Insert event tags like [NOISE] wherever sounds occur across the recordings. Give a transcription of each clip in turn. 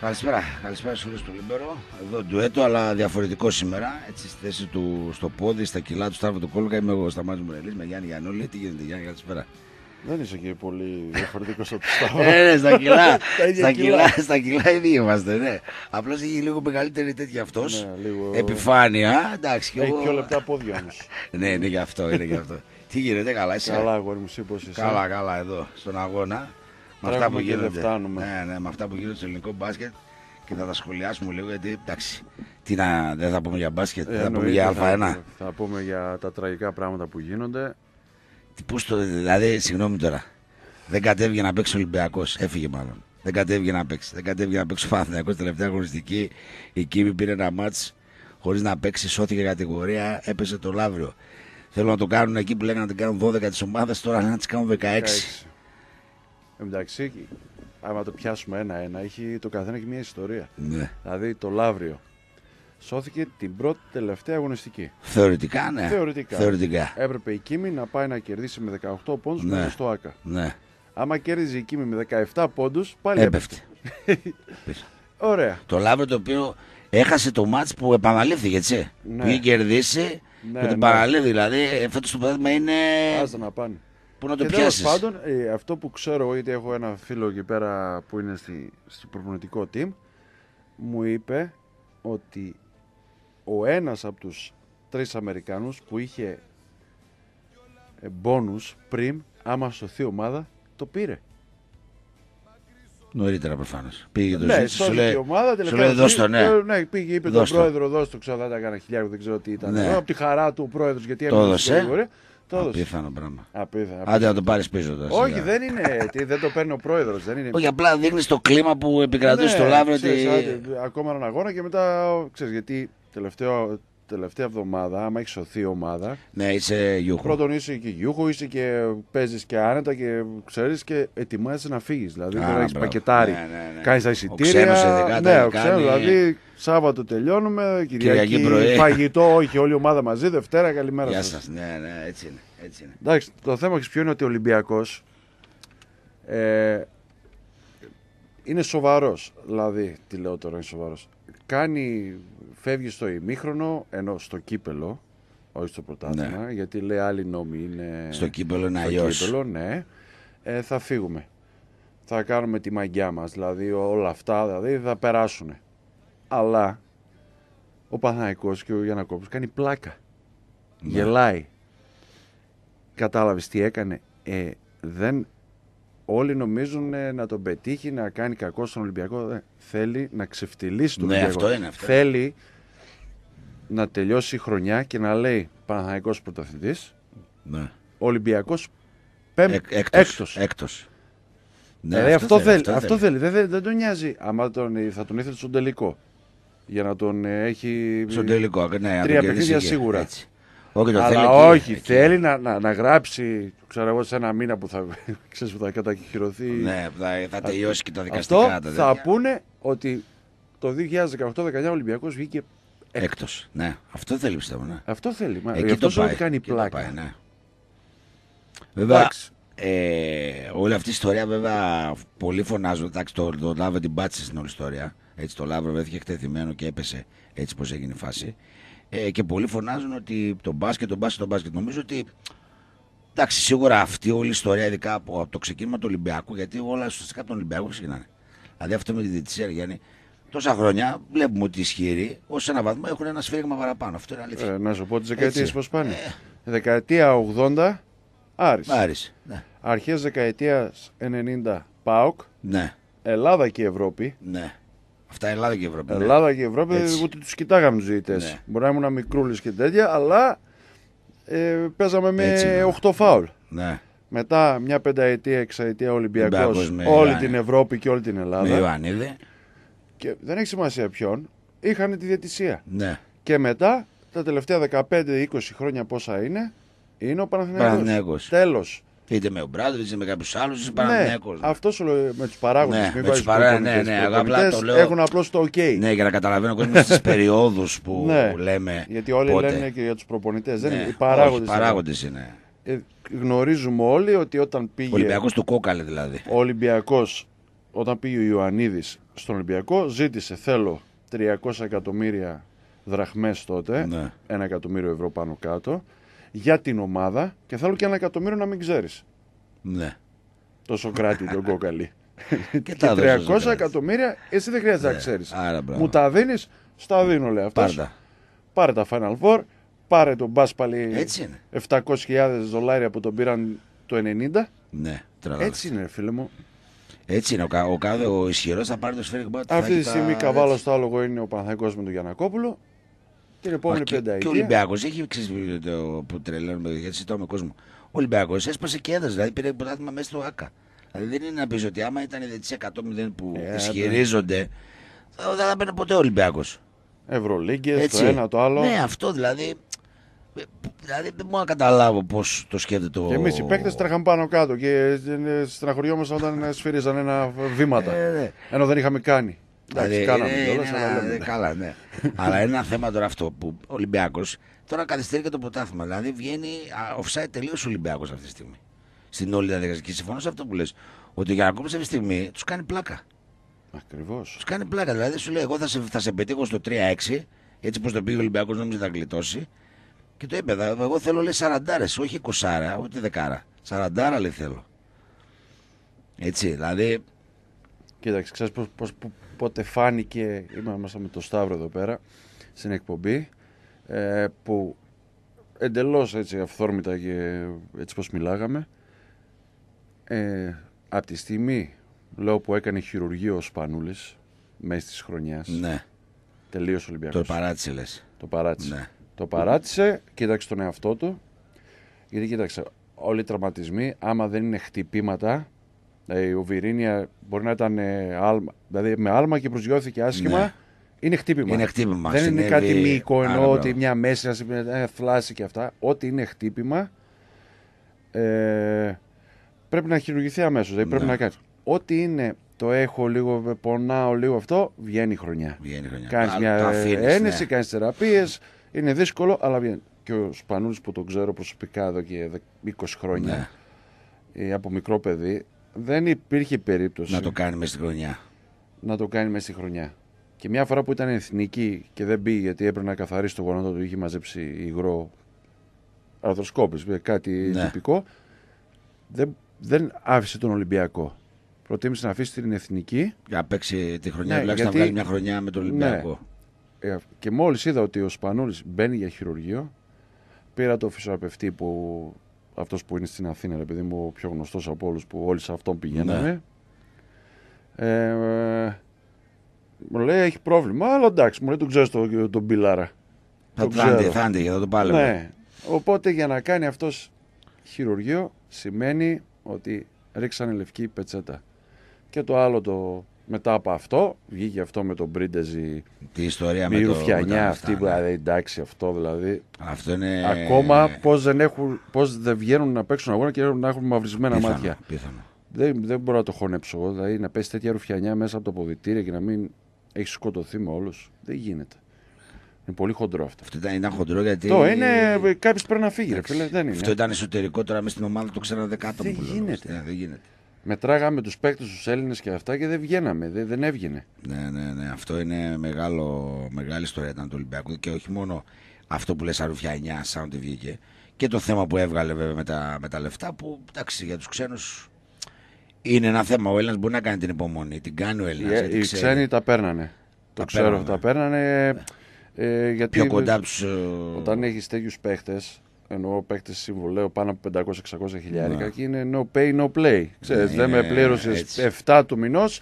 Καλησπέρα, καλησπέρα σε όλους του Λίμπερο. Εδώ ντουέτο, αλλά διαφορετικό σήμερα. Έτσι, στη θέση του στο πόδι, στα κιλά του Σταύρου του Κόλκα. Είμαι εγώ, Σταμάτης Μουρελής, με Γιάννη Γιαννούλη. Τι γίνεται, Γιάννη, καλησπέρα. Δεν είσαι και πολύ διαφορετικός από το Σταύρο. Ε, ναι, στα [LAUGHS] κιλά, Τα ίδια στα κιλά. κιλά, στα κιλά ήδη είμαστε, ναι. Απλώς έχει λίγο μεγαλύτερη τέτοια αυτός. Ναι, λίγο- Επιφάνεια, εντάξει. κι Έχει εγώ- πιο λεπτά πόδια όμως. [LAUGHS] Ναι, είναι γι' αυτό, είναι γι' αυτό. Τι γίνεται, καλά είσαι; Καλά, αγόρι μου, εσύ πώς είσαι; Καλά, καλά εδώ στον αγώνα. Με Τρέχουμε αυτά που και δεν γίνονται. φτάνουμε. Ναι, ναι, με αυτά που γίνονται στο ελληνικό μπάσκετ και θα τα σχολιάσουμε λίγο γιατί εντάξει. Τι να, δεν θα πούμε για μπάσκετ, Ε, θα πούμε εννοείται, για θα- Α1. Θα πούμε για τα τραγικά πράγματα που γίνονται. Τι πώς το, δηλαδή, συγγνώμη τώρα. Δεν κατέβηκε να παίξει ο Ολυμπιακός. Έφυγε μάλλον. Δεν κατέβηκε να παίξει. Δεν κατέβηκε να παίξει ο Παναθηναϊκός τελευταία αγωνιστική. Η Κίμη πήρε ένα μάτς χωρίς να παίξει, σώθηκε κατηγορία, έπεσε το Λαύριο. Θέλω να το κάνουν εκεί που λέγανε να την κάνουν 12 της ομάδας, τώρα λένε να τις κάνουν 16. 16. Εντάξει, άμα το πιάσουμε ένα-ένα, έχει, το καθένα έχει μια ιστορία. Ναι. Δηλαδή το Λαύριο σώθηκε την πρώτη τελευταία αγωνιστική. Θεωρητικά, ναι. Θεωρητικά. Θεωρητικά. Έπρεπε η Κίμη να πάει να κερδίσει με 18 πόντους Ναι. μέσα στο ΑΚΑ. Ναι. Άμα κέρδιζε η Κίμη με 17 πόντους, πάλι Έπεφτε. Ωραία. Το Λαύριο το οποίο έχασε το μάτς που επαναλήφθηκε, έτσι. Ναι. Που είχε κερδίσει Ναι, και την ναι. παραλήφθη. Δηλαδή, φέτος το πρωτάθλημα είναι. Άστα να πάνε. Πού να το και τέλος πιάσεις; πάντων, ε, αυτό που ξέρω εγώ, γιατί έχω ένα φίλο εκεί πέρα που είναι στη, στο προπονητικό team, μου είπε ότι ο ένας από τους τρεις Αμερικάνους που είχε ε, μπόνους πριν, άμα σωθεί η ομάδα, το πήρε. Νωρίτερα προφανώς. Πήγε το ναι, ζήτησε, σου σώθηκε λέει. η ομάδα. σου τελευταία λέει, δώσ' το, στιγμή, ναι. ε, ναι, πήγε, είπε Δώσ' τον το. πρόεδρο, δώσ' το, ξέρω, θα ήταν κανένα χιλιάρικο, δεν ξέρω τι ήταν. Ναι. Ε, Από τη χαρά του ο πρόεδρος, γιατί Το έμεινε στην έδωσε. κατηγορία, Το έδωσε. Απίθανο πράγμα. Απίθανα. Άντε να το πάρεις πίσω τώρα. Όχι, σιγά. δεν είναι. τι, δεν το παίρνει ο πρόεδρος. Δεν είναι Όχι, απλά δείχνεις το κλίμα που επικρατούσε στο Λαύριο. Ναι, ξέρεις, Ότι... άντε, ακόμα έναν αγώνα και μετά, ξέρεις, γιατί τελευταίο, τελευταία εβδομάδα, άμα έχεις σωθεί η ομάδα, Ναι, είσαι γιούχο. πρώτον είσαι και γιούχο, είσαι και παίζεις και άνετα και ξέρεις και ετοιμάζεσαι να φύγεις. Δηλαδή Α, τώρα έχεις μπράβο. πακετάρει, Ναι, ναι, ναι. κάνεις τα Ο εισιτήρια. ξένος ειδικά τα ναι, ο κάνει. ξένος, δηλαδή Σάββατο τελειώνουμε, Κυριακή, Κυριακή πρωί. φαγητό, όχι όλη η ομάδα μαζί, Δευτέρα, καλημέρα Γεια σας. σας. Ναι, ναι, έτσι είναι. Έτσι είναι. Εντάξει, το θέμα έχει ποιο είναι ότι ο Ολυμπιακός ε, είναι σοβαρός. Δηλαδή, τι λέω τώρα, είναι σοβαρός. Κάνει, φεύγει στο ημίχρονο, ενώ στο κύπελο, όχι στο πρωτάθλημα, γιατί λέει άλλοι νόμοι είναι Ναι. Στο κύπελο είναι στο αλλιώς. κύπελο, ναι. Ε, θα φύγουμε. Θα κάνουμε τη μαγιά μας, δηλαδή όλα αυτά δηλαδή θα περάσουν. Αλλά ο Παναθηναϊκός και ο Γιανακόπουλος κάνει πλάκα. Ναι. Γελάει. Κατάλαβες τι έκανε; Ε, δεν... Όλοι νομίζουν ε, να τον πετύχει, να κάνει κακό στον Ολυμπιακό. Ε, θέλει να ξεφτυλίσει τον Ναι, Ολυμπιακό. αυτό είναι, αυτό Θέλει να τελειώσει η χρονιά και να λέει Παναθηναϊκός πρωταθλητής, Ναι. Ολυμπιακός πέμπ... Εκ, έκτος, έκτος. έκτος. Ναι, δηλαδή αυτό, θέλει, αυτό αυτό θέλει. Δεν, δεν, δεν τον νοιάζει. Άμα τον, θα τον ήθελε στον τελικό. Για να τον ε, έχει. Στον τελικό, ναι, να Τρία το κερδίσει παιχνίδια εκεί, σίγουρα. έτσι. Όχι, το θέλει Αλλά εκεί, όχι, εκεί. θέλει να, να, να γράψει, ξέρω εγώ, σε ένα μήνα που θα, [LAUGHS] ξέρεις, που θα κατακυρωθεί. Ναι, θα, θα τελειώσει και τα δικαστικά. Αυτό τα θα τέτοια. πούνε ότι το 2018-19 ο Ολυμπιακός βγήκε. Έκτος. Ναι, αυτό θέλει πιστεύω. Ναι. Αυτό θέλει. Μα, γι' Εκεί αυτό το σου πάει. ότι κάνει εκεί το πλάκα. πάει, ναι. Βέβαια, Εντάξει. ε, όλη αυτή η ιστορία βέβαια πολλοί φωνάζουν. Εντάξει, το, το Λάβρο την πάτησε στην όλη ιστορία. Έτσι, το Λάβρο βρέθηκε εκτεθειμένο και έπεσε έτσι πως έγινε η φάση. Ε, και πολλοί φωνάζουν ότι το μπάσκετ, το μπάσκετ, το μπάσκετ. Νομίζω ότι εντάξει, σίγουρα αυτή όλη η ιστορία, ειδικά από το ξεκίνημα του Ολυμπιακού, γιατί όλα ουσιαστικά από τον Ολυμπιακό ξεκινάνε. Δηλαδή αυτό με τη διαιτησία, Γιάννη, τόσα χρόνια βλέπουμε ότι οι ισχυροί ως ένα βαθμό έχουν ένα σφύριγμα παραπάνω. Αυτό είναι αλήθεια. Ε, να σου πω τι δεκαετίε Έτσι. πώ πάνε. Δεκαετία 80 Άρης. Άρης. Ναι. Αρχές δεκαετίας 90 ΠΑΟΚ. ναι, Ελλάδα και Ευρώπη. ναι. Αυτά Ελλάδα και Ευρώπη. ναι. Ελλάδα και Ευρώπη Έτσι. ούτε τους κοιτάγαμε τους διαιτητές. Ναι. Μπορεί να ήμουν μικρούλης και τέτοια, αλλά ε, παίζαμε Έτσι με είναι. 8 φάουλ. Ναι. Μετά μια πενταετία, εξαετία Ολυμπιακός, Ολυμπιακός με όλη Ιωάννη. την Ευρώπη και όλη την Με Ελλάδα. Ιωαννίδη. Και δεν έχει σημασία ποιον, είχαν τη διαιτησία. Ναι. Και μετά, τα τελευταία 15-20 χρόνια πόσα είναι, είναι ο Παναθηναϊκός. Παναθηναϊκός. Τέλος. Είτε με ο Μπράντοβιτς, είτε με κάποιους άλλους, είσαι Ναι, Παναθηναϊκός. αυτός σου λέω με τους παράγοντες. Ναι, μην με βάζεις τους παρά- προπονητές. ναι, ναι, Οι απλά προπονητές το λέω- Έχουν απλώς το OK. Ναι, για να καταλαβαίνει ο κόσμο τι [LAUGHS] περιόδους που Ναι. λέμε. Γιατί όλοι πότε. λένε και για τους προπονητές. Δεν Ναι. είναι οι παράγοντες. Όχι, παράγοντες είναι. Ε, γνωρίζουμε όλοι ότι όταν πήγε Ο Ολυμπιακός του κόκαλε δηλαδή. ο Ολυμπιακός, όταν πήγε ο Ιωαννίδης στον Ολυμπιακό, ζήτησε θέλω 300 εκατομμύρια δραχμές τότε, Ναι. ένα εκατομμύριο ευρώ πάνω κάτω, για την ομάδα και θέλω και ένα εκατομμύριο να μην ξέρεις. Ναι. Το Σοκράτη, τον κόκαλη. Και [LAUGHS] και τα δώσε 300 Σοκράτη. εκατομμύρια εσύ δεν χρειάζεται να Ναι. ξέρεις. Άρα, μπράβο. Μου τα δίνεις, στα δίνω λέει αυτός. Πάρτα. Πάρε τα Final Four, πάρε τον Μπάς πάλι Έτσι είναι. 700.000 δολάρια που τον πήραν το 90. Ναι, τρελό. Έτσι είναι ρε φίλε μου. Έτσι είναι. Ο, κα- ο, κάθε- ο ισχυρός θα πάρει το σφαίρικο μπάτι. Αυτή τη στιγμή καβάλο στο άλογο είναι ο Παναθαϊκός με τον Γιανακόπουλο. Την επόμενη και, και ο πενταετία. Ολυμπιακός έχει ξέρεις το που τρελαίνουμε γιατί συζητάω με κόσμο. Ο Ολυμπιακός έσπασε και έδωσε, δηλαδή πήρε πρωτάθλημα μέσα στο ΑΚΑ. Δηλαδή δεν είναι να πεις ότι άμα ήταν οι 100-0 που Ε, ισχυρίζονται, θα- δεν θα παίρνει ποτέ ο Ολυμπιακός. Ευρωλίγκες, το ένα το άλλο. Ναι, αυτό δηλαδή. ε, Δηλαδή δεν μπορώ να καταλάβω πώς το σκέφτεται ο. Και εμείς οι παίκτες τρέχαν πάνω κάτω και ε, στεναχωριόμασταν όταν σφύριζαν ένα βήματα. Ε, ναι. Ενώ δεν είχαμε κάνει. Εντάξει, Δηλαδή, κάναμε είναι- κιόλας, είναι αλλά ένα- λέμε, ε, Καλά, ναι. [LAUGHS] Αλλά είναι ένα θέμα τώρα αυτό που ο Ολυμπιακός τώρα καθυστερεί και το πρωτάθλημα. Δηλαδή βγαίνει α, offside τελείω ο Ολυμπιακός αυτή τη στιγμή. Στην όλη διαδικασία. Και συμφωνώ σε αυτό που λες. Ότι ο Γιανακόπουλο αυτή τη στιγμή τους κάνει πλάκα. Ακριβώς. Τους κάνει πλάκα. Δηλαδή σου λέει: Εγώ θα σε, θα σε πετύχω στο 3-6. Έτσι πως το πήγε ο Ολυμπιακός, νόμιζε θα γλιτώσει. Και το είπε: «δα- Εγώ θέλω λέει 40, όχι 20, ούτε 10. 40 λέει θέλω. Έτσι, δηλαδή. Κοίταξε, ξέρεις πώς, πώς, πο- πότε φάνηκε. Είμαστε με το Σταύρο εδώ πέρα στην εκπομπή. Ε, που εντελώς έτσι αυθόρμητα και έτσι πως μιλάγαμε. Ε, από τη στιγμή λέω που έκανε χειρουργείο ο Σπανούλης μέσα της χρονιάς Ναι, τελείωσε ο το Ολυμπιακός παράτησε λες. το παράτησε Ναι. το παράτησε, κοίταξε τον εαυτό του. Γιατί κοίταξε, όλοι οι τραυματισμοί, άμα δεν είναι χτυπήματα, δηλαδή ο Βιρίνια μπορεί να ήταν ε, άλμα, δηλαδή με άλμα και προσγειώθηκε άσχημα, Ναι. είναι χτύπημα. Είναι χτύπημα. δεν είναι συνέβη- κάτι μυϊκό, Άρα, εννοώ ότι μπράβο. μια μέση να συμβεί, ε, θλάση και αυτά. Ό,τι είναι χτύπημα, ε, πρέπει να χειρουργηθεί αμέσως. Δηλαδή πρέπει Ναι. να κάνει. Ό,τι είναι το έχω λίγο, πονάω λίγο αυτό, βγαίνει η χρονιά. Βγαίνει η χρονιά. Κάνεις Το- μια το αφήνεις, ένεση, ναι. κάνεις θεραπείες. Είναι δύσκολο, αλλά βγαίνει. Και ο Σπανούλης που τον ξέρω προσωπικά εδώ και δε- 20 χρόνια, Ναι. ε, από μικρό παιδί, δεν υπήρχε περίπτωση Να το κάνει μέσα στη χρονιά. να το κάνει μέσα στη χρονιά. Και μια φορά που ήταν εθνική και δεν πήγε γιατί έπρεπε να καθαρίσει το γονότο του, είχε μαζέψει υγρό αρθροσκόπης, ε, κάτι Ναι. τυπικό, δεν, δεν άφησε τον Ολυμπιακό. Προτίμησε να αφήσει την εθνική Για να παίξει τη χρονιά, Ναι, τουλάχιστον γιατί- να βγάλει μια χρονιά με τον Ολυμπιακό. Ε, και μόλις είδα ότι ο Σπανούλης μπαίνει για χειρουργείο, πήρα το φυσιοθεραπευτή που αυτός που είναι στην Αθήνα, ρε παιδί μου, ο πιο γνωστός από όλους που όλοι σε αυτόν πηγαίναμε. Ε, μου λέει έχει πρόβλημα, αλλά εντάξει, μου λέει τον ξέρεις τον, τον Μπιλάρα. Θα Το το θα ξέρω. θα είναι, θα το πάλευε. Ναι. Οπότε για να κάνει αυτός χειρουργείο σημαίνει ότι ρίξανε λευκή πετσέτα. Και το άλλο το μετά από αυτό, βγήκε αυτό με τον Πρίντεζι Τη ιστορία με με η το. ρουφιανιά με τα αυτή, αυτά, ναι. δηλαδή εντάξει αυτό δηλαδή. Αυτό είναι. Ακόμα πώς δεν, έχουν, πώς δεν βγαίνουν να παίξουν αγώνα και να έχουν μαυρισμένα πίθανο, μάτια. Πίθανο. Δεν, δεν μπορώ να το χωνέψω εγώ. Δηλαδή να πέσει τέτοια ρουφιανιά μέσα από το ποδητήριο και να μην έχεις σκοτωθεί με όλου. Δεν γίνεται. Είναι πολύ χοντρό αυτό. Αυτό ήταν, ήταν χοντρό γιατί. Το είναι. Κάποιος πρέπει να φύγει, ρε Εντάξει, φίλε. Δεν είναι. Αυτό ήταν εσωτερικό τώρα μέσα στην ομάδα, το ξέρανε δεκάτο Δεν που λέω. γίνεται. Ναι, δεν γίνεται. Μετράγαμε τους παίκτες, τους Έλληνες και αυτά και δεν βγαίναμε. Δεν, δεν έβγαινε. Ναι, ναι, ναι. Αυτό είναι μεγάλο, μεγάλη ιστορία ήταν του Ολυμπιακού και όχι μόνο αυτό που λες αρουφιανιά σαν ότι βγήκε και το θέμα που έβγαλε βέβαια με τα, με τα λεφτά που εντάξει για τους ξένους είναι ένα θέμα. Ο Έλληνας μπορεί να κάνει την υπομονή, την κάνει ο Οι, Έλληνας. γιατί οι ξέρει. ξένοι τα παίρνανε. Το Τα ξέρω, παίρνανε. τα παίρνανε. Ε, γιατί πιο κοντά από τους... ε, Όταν έχεις τέτοιους παίχτες, εννοώ παίχτε συμβολέου πάνω από 500-600 χιλιάρικα Ναι. και είναι no pay, no play. Ξέρεις, Ναι, λέμε είναι πλήρωσε έτσι. 7 του μηνός,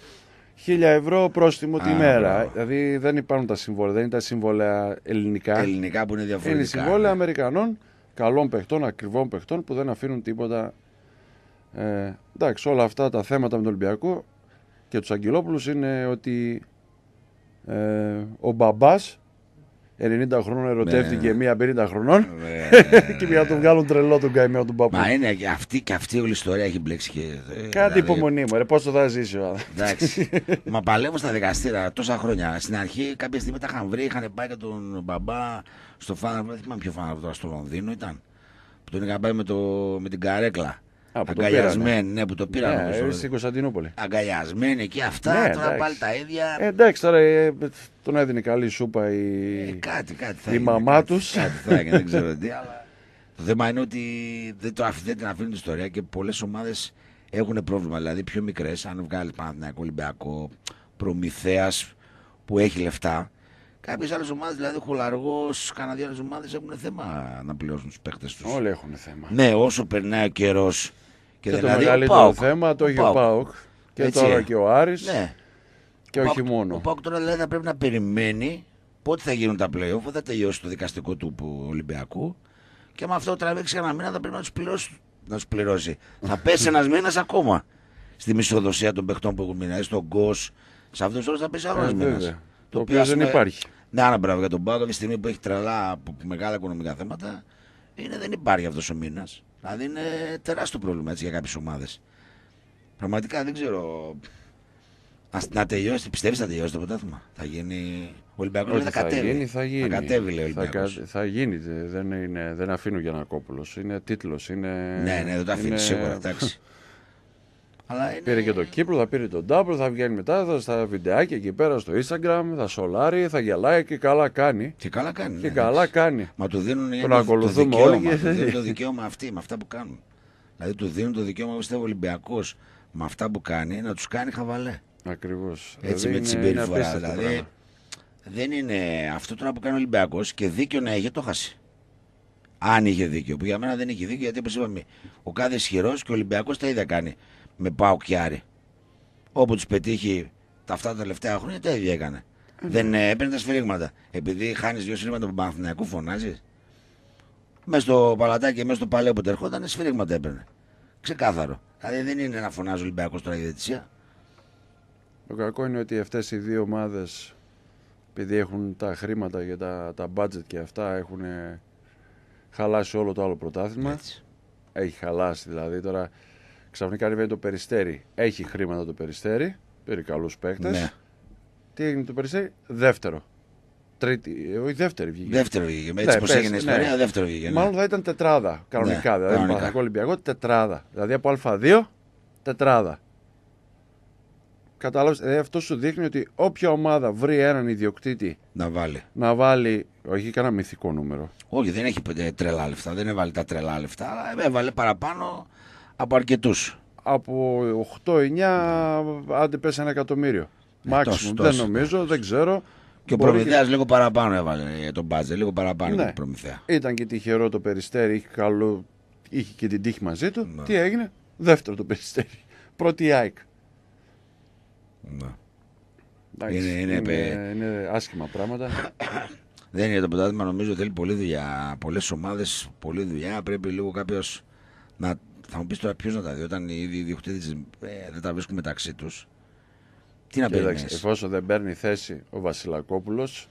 1000 ευρώ πρόστιμο τη Α, μέρα. μπράβο. Δηλαδή δεν υπάρχουν τα συμβόλαια, δεν είναι τα συμβόλαια ελληνικά. ελληνικά που είναι Είναι διαφορετικά. συμβόλαια ναι. Αμερικανών, καλών παιχτών, ακριβών παιχτών που δεν αφήνουν τίποτα. Ε, εντάξει, όλα αυτά τα θέματα με τον Ολυμπιακό και τους Αγγελόπουλους είναι ότι ε, ο μπαμπάς 90 χρόνων ερωτεύτηκε Ναι. μία 50 χρονών Ναι, [LAUGHS] και για να τον βγάλουν τρελό τον καημένο του παππού. Μα είναι και αυτή, και αυτή όλη η ιστορία έχει μπλέξει και... ε, Κάτι δηλαδή, υπομονή μου, ρε, πόσο θα ζήσει ο άνθρωπος. Εντάξει. [LAUGHS] Μα παλεύω στα δικαστήρια τόσα χρόνια. Στην αρχή κάποια στιγμή τα είχαν βρει, είχαν πάει και τον μπαμπά στο φάνο. Δεν θυμάμαι ποιο φάνο τώρα στο Λονδίνο ήταν. Που τον είχαν πάει με, το, με την καρέκλα. Από το Αγκαλιασμένοι, ναι, που το πήραν. Ναι, όπως ε, το- στην Κωνσταντινούπολη. Αγκαλιασμένοι και αυτά. Ναι, τώρα εντάξει. πάλι τα ίδια. Ε, εντάξει, τώρα ε, τον έδινε καλή σούπα η. Ε, κάτι, κάτι θα η έγινε, μαμά κάτι- τους. Κάτι θα έγινε, δεν [LAUGHS] ξέρω τι, αλλά. Το θέμα είναι ότι δεν, το, αφ- δεν την αφήνουν την ιστορία και πολλές ομάδες έχουν πρόβλημα. Δηλαδή πιο μικρές, αν βγάλει Παναθηναϊκό, Ολυμπιακό, Προμηθέας που έχει λεφτά. Κάποιες άλλες ομάδες, δηλαδή Χολαργός, κανένα δύο άλλες ομάδες έχουν θέμα να πληρώσουν τους παίχτε τους. Όλοι έχουν θέμα. Ναι, όσο περνάει ο καιρός. Και, Και, το δηλαδή, ο μεγαλύτερο ΠΑΟΚ, θέμα το ο έχει ο ΠΑΟΚ. Πάοκ. Και Έτσι, τώρα ε. και ο Άρης Ναι. και Ο όχι Πάοκ- μόνο. Ο Πάοκ τώρα δηλαδή θα πρέπει να περιμένει πότε θα γίνουν τα playoff, θα τελειώσει το δικαστικό του που- Ολυμπιακού και με αυτό τραβήξει ένα μήνα θα πρέπει να τους πληρώσει. Να τους πληρώσει. θα πέσει ένας μήνας ακόμα στη μισοδοσία των παιχτών που έχουν μείνει. Δηλαδή στον Γκος, σε αυτού όλου θα πέσει άλλος Ε, ένα μήνας. βέβαια. Το οποίο δεν υπάρχει. Ναι, άρα μπράβο για τον Πάοκ, από τη στιγμή που έχει τρελά από μεγάλα οικονομικά θέματα, είναι, δεν υπάρχει αυτός ο μήνας. Δηλαδή είναι τεράστιο πρόβλημα έτσι, για κάποιες ομάδες. Πραγματικά δεν ξέρω. Ας, να τελειώσει, πιστεύεις θα τελειώσει το πρωτάθλημα; Θα γίνει. Ο Ολυμπιακός Ότι θα θα κατέβει. γίνει, θα γίνει. Θα κατέβει, λέει ο θα, Ολυμπιακός. κα- θα γίνει. δε- Δεν, είναι, δεν αφήνει ο Γιανακόπουλος. Είναι τίτλος. Είναι, Ναι, ναι, δεν το αφήνεις είναι- σίγουρα. Εντάξει. [LAUGHS] Αλλά είναι... Πήρε και το Κύπρο, θα πήρε τον Double, θα βγαίνει μετά θα στα βιντεάκια εκεί πέρα στο Instagram, θα σολάρει, θα γελάει και καλά κάνει. Και καλά κάνει. Και ναι, καλά εντάξει. κάνει. Μα του δίνουν Τον το- το ακολουθούμε δικαίωμα, όλοι και- του δίνουν το δικαίωμα αυτοί με αυτά που κάνουν. Δηλαδή του δίνουν το δικαίωμα, εγώ πιστεύω, ο Ολυμπιακός με αυτά που κάνει να τους κάνει χαβαλέ. Ακριβώς. Έτσι με τη Δηλαδή είναι- είναι συμπεριφορά. απίστευτο Δηλαδή πράγμα. δεν είναι αυτό τώρα που κάνει ο Ολυμπιακός και δίκιο να είχε το χάσει. Αν είχε δίκιο, που για μένα δεν είχε δίκιο γιατί όπως είπαμε, ο κάθε ισχυρός και ο Ολυμπιακός τα ίδια κάνει με Πάο και Άρη. Όπου τους πετύχει τα αυτά τα τελευταία χρόνια τα ίδια έκανε. δεν ε, έπαιρνε τα σφυρίγματα. Επειδή χάνεις δύο σφυρίγματα από τον Παναθηναϊκό, φωνάζεις. Μέσα στο παλατάκι και μέσα στο παλαιό που ερχόταν, σφυρίγματα έπαιρνε. Ξεκάθαρο. Δηλαδή δεν είναι να φωνάζει ο Ολυμπιακός τώρα για διαιτησία. Το κακό είναι ότι αυτές οι δύο ομάδες επειδή έχουν τα χρήματα και τα, τα budget και αυτά έχουν ε, χαλάσει όλο το άλλο πρωτάθλημα. Έτσι. Έχει χαλάσει δηλαδή τώρα ξαφνικά ανεβαίνει το Περιστέρι. Έχει χρήματα το Περιστέρι, πήρε καλούς παίκτες. Ναι. Τι έγινε το Περιστέρι, δεύτερο. Τρίτη, ε, όχι δεύτερη βγήκε. Δεύτερο βγήκε. Έτσι Ναι, πώ πες, έγινε η ιστορία, ναι. δεύτερο βγήκε. ναι. Μάλλον θα ήταν τετράδα κανονικά. Ναι, δηλαδή με κανονικά. Παναθηναϊκό Ολυμπιακό τετράδα. Δηλαδή από Α2 τετράδα. Κατάλαβες, δηλαδή αυτό σου δείχνει ότι όποια ομάδα βρει έναν ιδιοκτήτη Να βάλει. να βάλει. Όχι κανένα μυθικό νούμερο. Όχι, δεν έχει ε, τρελά λεφτά. Δεν έβαλε τα τρελά λεφτά, αλλά έβαλε παραπάνω από αρκετούς. Από 8-9, άντε πες ένα εκατομμύριο. Μάξιμουμ. τόσο, Δεν τόσο, νομίζω, δεν ξέρω. Και ο Μπορεί Προμηθέα λίγο παραπάνω έβαλε ε, τον μπάτζε, λίγο παραπάνω Ναι. από τον Προμηθέα. Ήταν και τυχερό το περιστέρι, είχε, καλό, είχε και την τύχη μαζί του. Ναι. Τι έγινε, δεύτερο το περιστέρι. Πρώτη η ΑΕΚ. Ναι. Εντάξει, Είναι- είναι είναι, πε- είναι άσχημα πράγματα. [COUGHS] Δεν είναι το πρωτάθλημα, νομίζω θέλει πολλή δουλειά. Πολλές ομάδες, πολλή δουλειά. Πρέπει λίγο κάποιος να. Θα μου πεις τώρα ποιος να τα δει, όταν οι ίδιοι ιδιοκτήτες ε, δεν τα βρίσκουν μεταξύ τους. Τι να Κοίταξε, περιμένεις; εφόσον δεν παίρνει θέση ο Βασιλακόπουλος,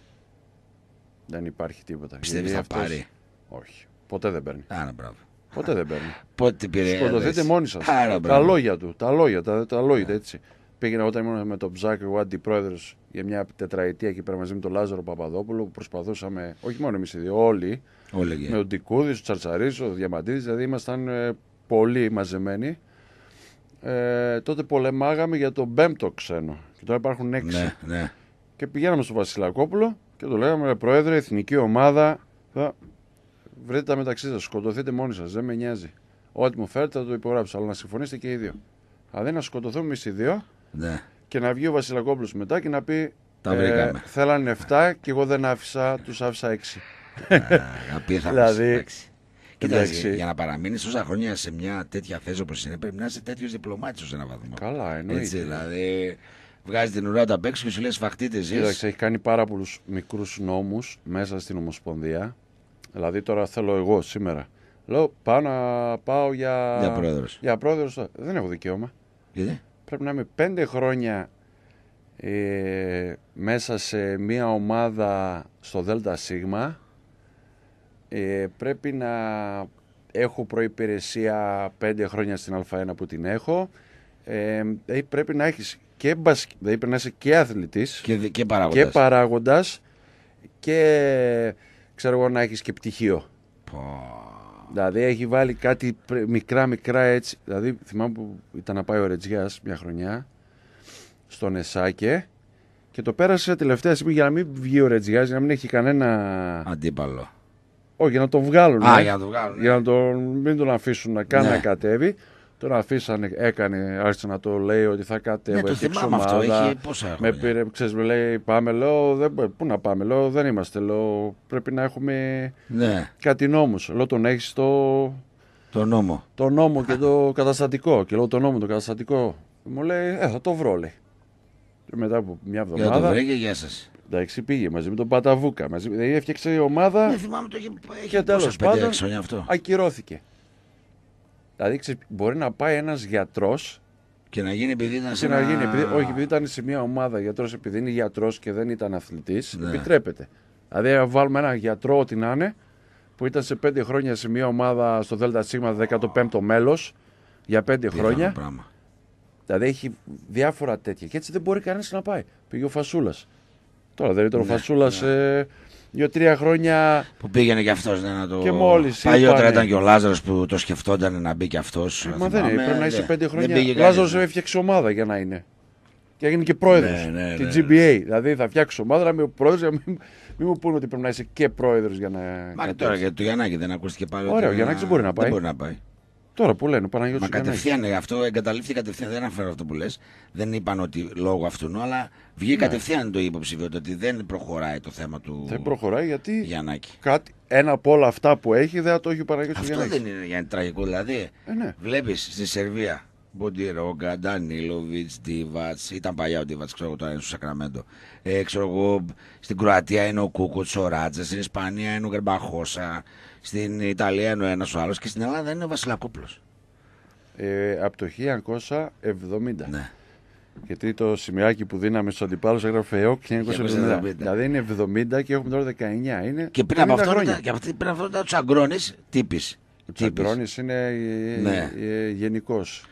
δεν υπάρχει τίποτα. Πιστεύεις Γιατί θα αυτός- πάρει; Όχι. Ποτέ δεν παίρνει. Άρα μπράβο. Ποτέ δεν παίρνει. Πότε πήρε. Σκοτωθείτε δες. μόνοι σας. Άρα Τα μπράβο. λόγια του. Τα λόγια, τα, τα λόγια έτσι. Πήγαινα όταν ήμουν με τον Ψάκ, εγώ αντιπρόεδρος για μια τετραετία εκεί πέρα μαζί με τον Λάζαρο Παπαδόπουλο που προσπαθούσαμε, όχι μόνο εμείς οι δύο, όλοι, Όλεγε. με τον Τικούδη, τον Τσαρτσαρής, ο Διαμαντίδης, δηλαδή ήμασταν ε, πολύ μαζεμένοι. Ε, τότε πολεμάγαμε για τον πέμπτο ξένο. Και τώρα υπάρχουν έξι. Ναι, ναι. Και πηγαίναμε στο Βασιλακόπουλο και το λέγαμε, «Ρε Πρόεδρε, εθνική ομάδα. Θα... Βρείτε τα μεταξύ σας, σκοτωθείτε μόνοι σας, δεν με νοιάζει. Ό,τι μου φέρετε θα το υπογράψω, αλλά να συμφωνήσετε και οι δύο. Αν δεν να σκοτωθούμε εμείς οι δύο ναι. και να βγει ο Βασιλακόπουλος μετά και να πει. «Ε, Τα βρήκαμε. θέλανε 7 και εγώ δεν άφησα, τους άφησα 6. Απίθανο. Δηλαδή, Κοίτα, εντάξει. για να παραμείνεις τόσα χρόνια σε μια τέτοια θέση όπως είναι, πρέπει να είσαι τέτοιος διπλωμάτης ω ένα βαθμό. Καλά, εννοείται. Έτσι, δηλαδή, βγάζεις την ουρά του απ' έξω και σου λες φαχτείτε εσεί. Κοίταξε, έχει κάνει πάρα πολλούς μικρούς νόμους μέσα στην Ομοσπονδία. Δηλαδή, τώρα θέλω εγώ σήμερα. Λέω, πάω να πάω για. Για πρόεδρος. Για πρόεδρος. Δεν έχω δικαίωμα. Γιατί; Πρέπει να είμαι πέντε χρόνια ε, μέσα σε μια ομάδα στο ΔΣ. Ε, πρέπει να έχω προϋπηρεσία πέντε χρόνια στην Α1 που την έχω. Ε, δηλαδή πρέπει να έχεις και μπασκ... δηλαδή πρέπει να είσαι και αθλητής Και, δι- και παράγοντας. και παράγοντας και ξέρω εγώ να έχεις και πτυχίο. Δηλαδή έχει βάλει κάτι πρε- μικρά μικρά έτσι. Δηλαδή θυμάμαι που ήταν να πάει ο Ρετζιάς μια χρονιά στον Εσάκε και το πέρασε τελευταία στιγμή για να μην βγει ο Ρετζιάς, για να μην έχει κανένα. Αντίπαλο. Όχι, για να τον βγάλουν. Α, ε. για να το βγάλουν. για να τον, μην τον αφήσουν να κάνει Ναι. να κατέβει. Τον αφήσανε, έκανε, άρχισε να το λέει ότι θα κατέβει. Ναι, το έφτιαξε θυμάμαι αυτό. ομάδα. Έχει πόσα Με χρόνια. πήρε, ξέρεις, με λέει πάμε, λέω, δεν, μπο- πού να πάμε, λέω, δεν είμαστε, λέω, πρέπει να έχουμε Ναι, κάτι νόμους. Λέω, τον έχεις το, το νόμο. το νόμο και το καταστατικό. Και λέω, το νόμο, το καταστατικό. Μου λέει, ε, θα το βρω, λέει. Και μετά από μια Για να το εβδομάδα, βρήκε, γεια σας. Εντάξει, πήγε μαζί με τον Παταβούκα. Μαζί, δηλαδή έφτιαξε η ομάδα, Ναι, θυμάμαι το είχε. έχει Και τέλος πόσα, πέντε, πάντων, έξι χρόνια αυτό. ακυρώθηκε. Δηλαδή, ξέρεις, μπορεί να πάει ένας γιατρός Και να γίνει επειδή ήταν σε και να ένα- γίνει, επειδή, όχι επειδή ήταν σε μια ομάδα γιατρός, επειδή είναι γιατρός και δεν ήταν αθλητής, Ναι. επιτρέπεται. Δηλαδή, αν βάλουμε ένα γιατρό, ό,τι να είναι, που ήταν σε πέντε χρόνια σε μια ομάδα στο ΔΣ 15ο μέλος, για πέντε Πιθανό χρόνια. Πράγμα. Δηλαδή έχει διάφορα τέτοια. Και έτσι δεν μπορεί κανένα να πάει. Πήγε ο Φασούλας. Τώρα δεν ήταν ο Ναι, Φασούλα ε, δύο-τρία χρόνια. Που πήγαινε κι αυτός να το. Και μόλις Παλιότερα είπανε- ήταν και ο Λάζαρος που το σκεφτόταν να μπει κι αυτός. Μα δεν είναι. Πρέπει να είσαι πέντε χρόνια. πήγε Λάζαρος κανείς. έφτιαξε ομάδα για να είναι. Και έγινε και πρόεδρος. Ναι, ναι, την ναι. GBA. Δηλαδή θα φτιάξει ομάδα να είμαι ο πρόεδρος. Μην, μην μου πούνε ότι πρέπει να είσαι και πρόεδρος για να. Μα και κάτι τώρα τέτοιο. για το Γιαννάκη δεν ακούστηκε πάλι. Ωραία, ότι ο Γιαννάκης δεν μπορεί να πάει. Δεν μπορεί να πάει. Τώρα που λένε ο Παναγιώτης Μα κατευθείαν ε, αυτό εγκαταλείφθηκε κατευθείαν. Δεν αναφέρω αυτό που λες. Δεν είπαν ότι λόγω αυτού, αλλά βγήκε Ναι. κατευθείαν το υποψήφιο ότι δεν προχωράει το θέμα του Δεν προχωράει γιατί Γιαννάκη. κάτι, ένα από όλα αυτά που έχει δεν θα το έχει ο Παναγιώτης Αυτό Γιαννάκη. δεν είναι για τραγικό. Δηλαδή, Ε, ναι. βλέπεις στη Σερβία Μποντιρόγκα, Ντανίλοβιτ, Ντίβατς. Ήταν παλιά ο Ντίβατς, ξέρω εγώ τώρα είναι στο Σακραμέντο. Ε, ξέρω εγώ, στην Κροατία είναι ο Κούκοτ, ο Ράτζα. Στην Ισπανία είναι ο Γκερμπαχώσα. Στην Ιταλία είναι ο ένας ο άλλος. Και στην Ελλάδα είναι ο Βασιλακόπουλος. Ε, από το 1970. Ναι. Γιατί το σημειάκι που δίναμε στου αντιπάλου έγραφε ΕΟΚ 1970. 1970. Δηλαδή είναι 70 και έχουμε τώρα 19. Είναι Και πριν από 50 αυτό, χρόνια. ήταν, και αυτή- πριν από αυτό ήταν ο Τσαγκρόνης τύπης. Ο Τσαγκρόνης είναι ε, Ναι. ε, γενικός.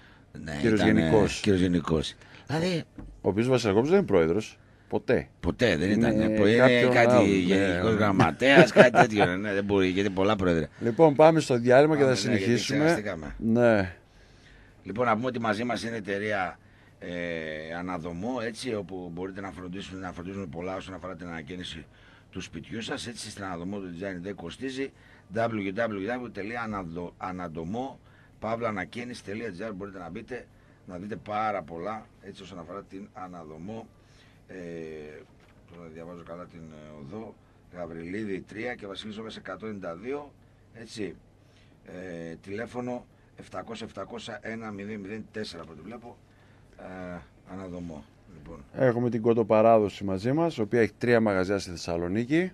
Ναι, Κύριος ήταν, ε, Γενικός. Κύριος Γενικός. Δηλαδή, Ο οποίος Βασιλακόπουλος δεν είναι πρόεδρος. Ποτέ. ποτέ δεν Είναι ήταν. Είναι, κάποιον κάτι άλλο, γενικός ναι. γραμματέας, κάτι τέτοιο. Ναι, δεν μπορεί, γιατί πολλά πρόεδρε. Λοιπόν, πάμε στο διάλειμμα και Πάμε, θα ναι, γιατί συνεχίσουμε. ξεχαστήκαμε. Ναι. Λοιπόν, να πούμε ότι μαζί μας είναι εταιρεία ε, Αναδομό, έτσι, όπου μπορείτε να φροντίσουν, να φροντίζουν πολλά όσον αφορά την ανακαίνιση του σπιτιού σας. Έτσι, στην Αναδομό το design δεν κοστίζει. www.anadομό.pavlaanakαίνιση.gr μπορείτε να μπείτε να δείτε πάρα πολλά έτσι όσον αφορά την Αναδομό. Ε, τώρα διαβάζω καλά την ε, οδό. Γαβριλίδη 3 και Βασίλης Όβες 192. Έτσι. Ε, τηλέφωνο 700-700-1004 από ό,τι βλέπω. Ε, αναδομό. Λοιπόν. Έχουμε την κοτοπαράδοση μαζί μας, η οποία έχει τρία μαγαζιά στη Θεσσαλονίκη.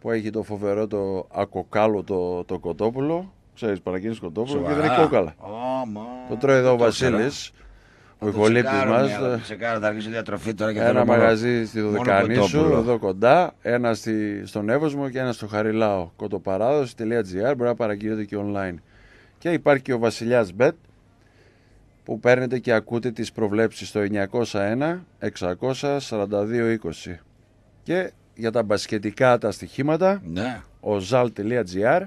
Που έχει το φοβερό το ακοκάλο το, το κοτόπουλο. Ξέρεις, παρακίνηση κοτόπουλο και δεν έχει κόκαλα. Όμα. Το τρώει εδώ ο Το ξέρω. Βασίλη, ο Θα το ηχολήπτη τσεκάρω, μας. ναι, θα το τσεκάρω, θα αρχίσω διατροφή τώρα και Ένα θέλω μόνο- μαγαζί στη μόνο Δωδεκανήσου, κοτόπουλο. εδώ κοντά. Ένα στη, στον Εύωσμο και ένα στο Χαριλάο. Κοτοπαράδοση.gr μπορεί να παραγγείλετε και online. Και υπάρχει και ο Βασιλιάς Μπετ που παίρνετε και ακούτε τις προβλέψεις στο 901 600 42 20. Και για τα μπασκετικά τα στοιχήματα, Ναι. ο zal.gr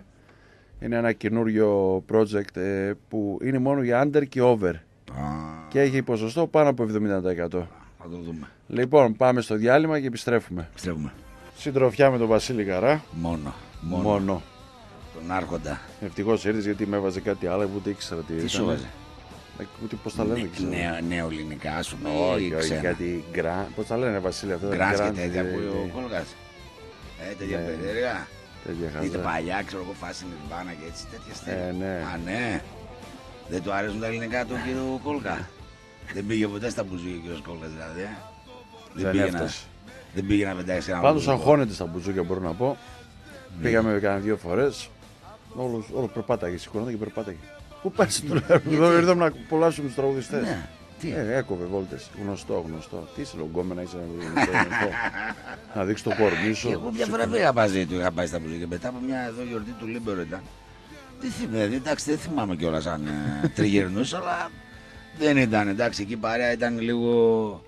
είναι ένα καινούριο project ε, που είναι μόνο για under και over Α, και έχει ποσοστό πάνω από 70%. θα το δούμε. Λοιπόν, πάμε στο διάλειμμα και επιστρέφουμε. Στρέφουμε. Συντροφιά με τον Βασίλη Καρά. Μόνο. Μόνο. Μόνο. Τον Άρχοντα. Ευτυχώς ήρθες γιατί με έβαζε κάτι άλλο που ούτε ήξερα τι Τι ήταν. σου βάζει. Ε, Ούτε πώς τα λένε, δεν ξέρω. Νέο, νέο ελληνικά, ας πούμε. Όχι, ή όχι, ξένα. κάτι γκραν. Πώς τα λένε, Βασίλη, αυτά τα Γκραντς και γκραντ, τέτοια ε, που ο ε, Κόλγας. Ε, τέτοια Ναι. περίεργα. τέτοια Είτε χαζά. παλιά, ξέρω εγώ, φάση Νιρβάνα και έτσι τέτοια στέλνει. Ε, ναι. Α, ναι. Δεν του αρέσουν τα ελληνικά του κύριου Κόλκα; Δεν πήγε ποτέ στα μπουζούκια ο κύριος Κόλκας δηλαδή. ε; Δεν πήγε να, έφτασε. δεν πήγε να πετάξει ένα Πάντως μπουζούκο. αγχώνεται στα μπουζούκια, μπορώ να πω. Ναι. Πήγαμε κάνα δύο φορές. Όλος, όλο περπάταγε, σηκωνόταν και περπάταγε. Πού πας, [LAUGHS] του λέω. Εδώ ήρθαμε να απολαύσουμε του τραγουδιστές. Ναι. Τι; Ε, έκοβε βόλτες. Γνωστό, γνωστό. Τι είσαι λες γκόμενα, είσαι γνωστό, γνωστό. [LAUGHS] να δείξει το κορμί σου. Και εγώ μια φορά πήγα μαζί του, είχα πάει στα μπουζούκια. Μετά από μια εδώ γιορτή του Λίμπερο ήταν. Τι θυμάμαι, εντάξει δεν θυμάμαι κιόλας αν ε, τριγυρνούσε, αλλά δεν ήταν. Εντάξει, εκεί η παρέα ήταν λίγο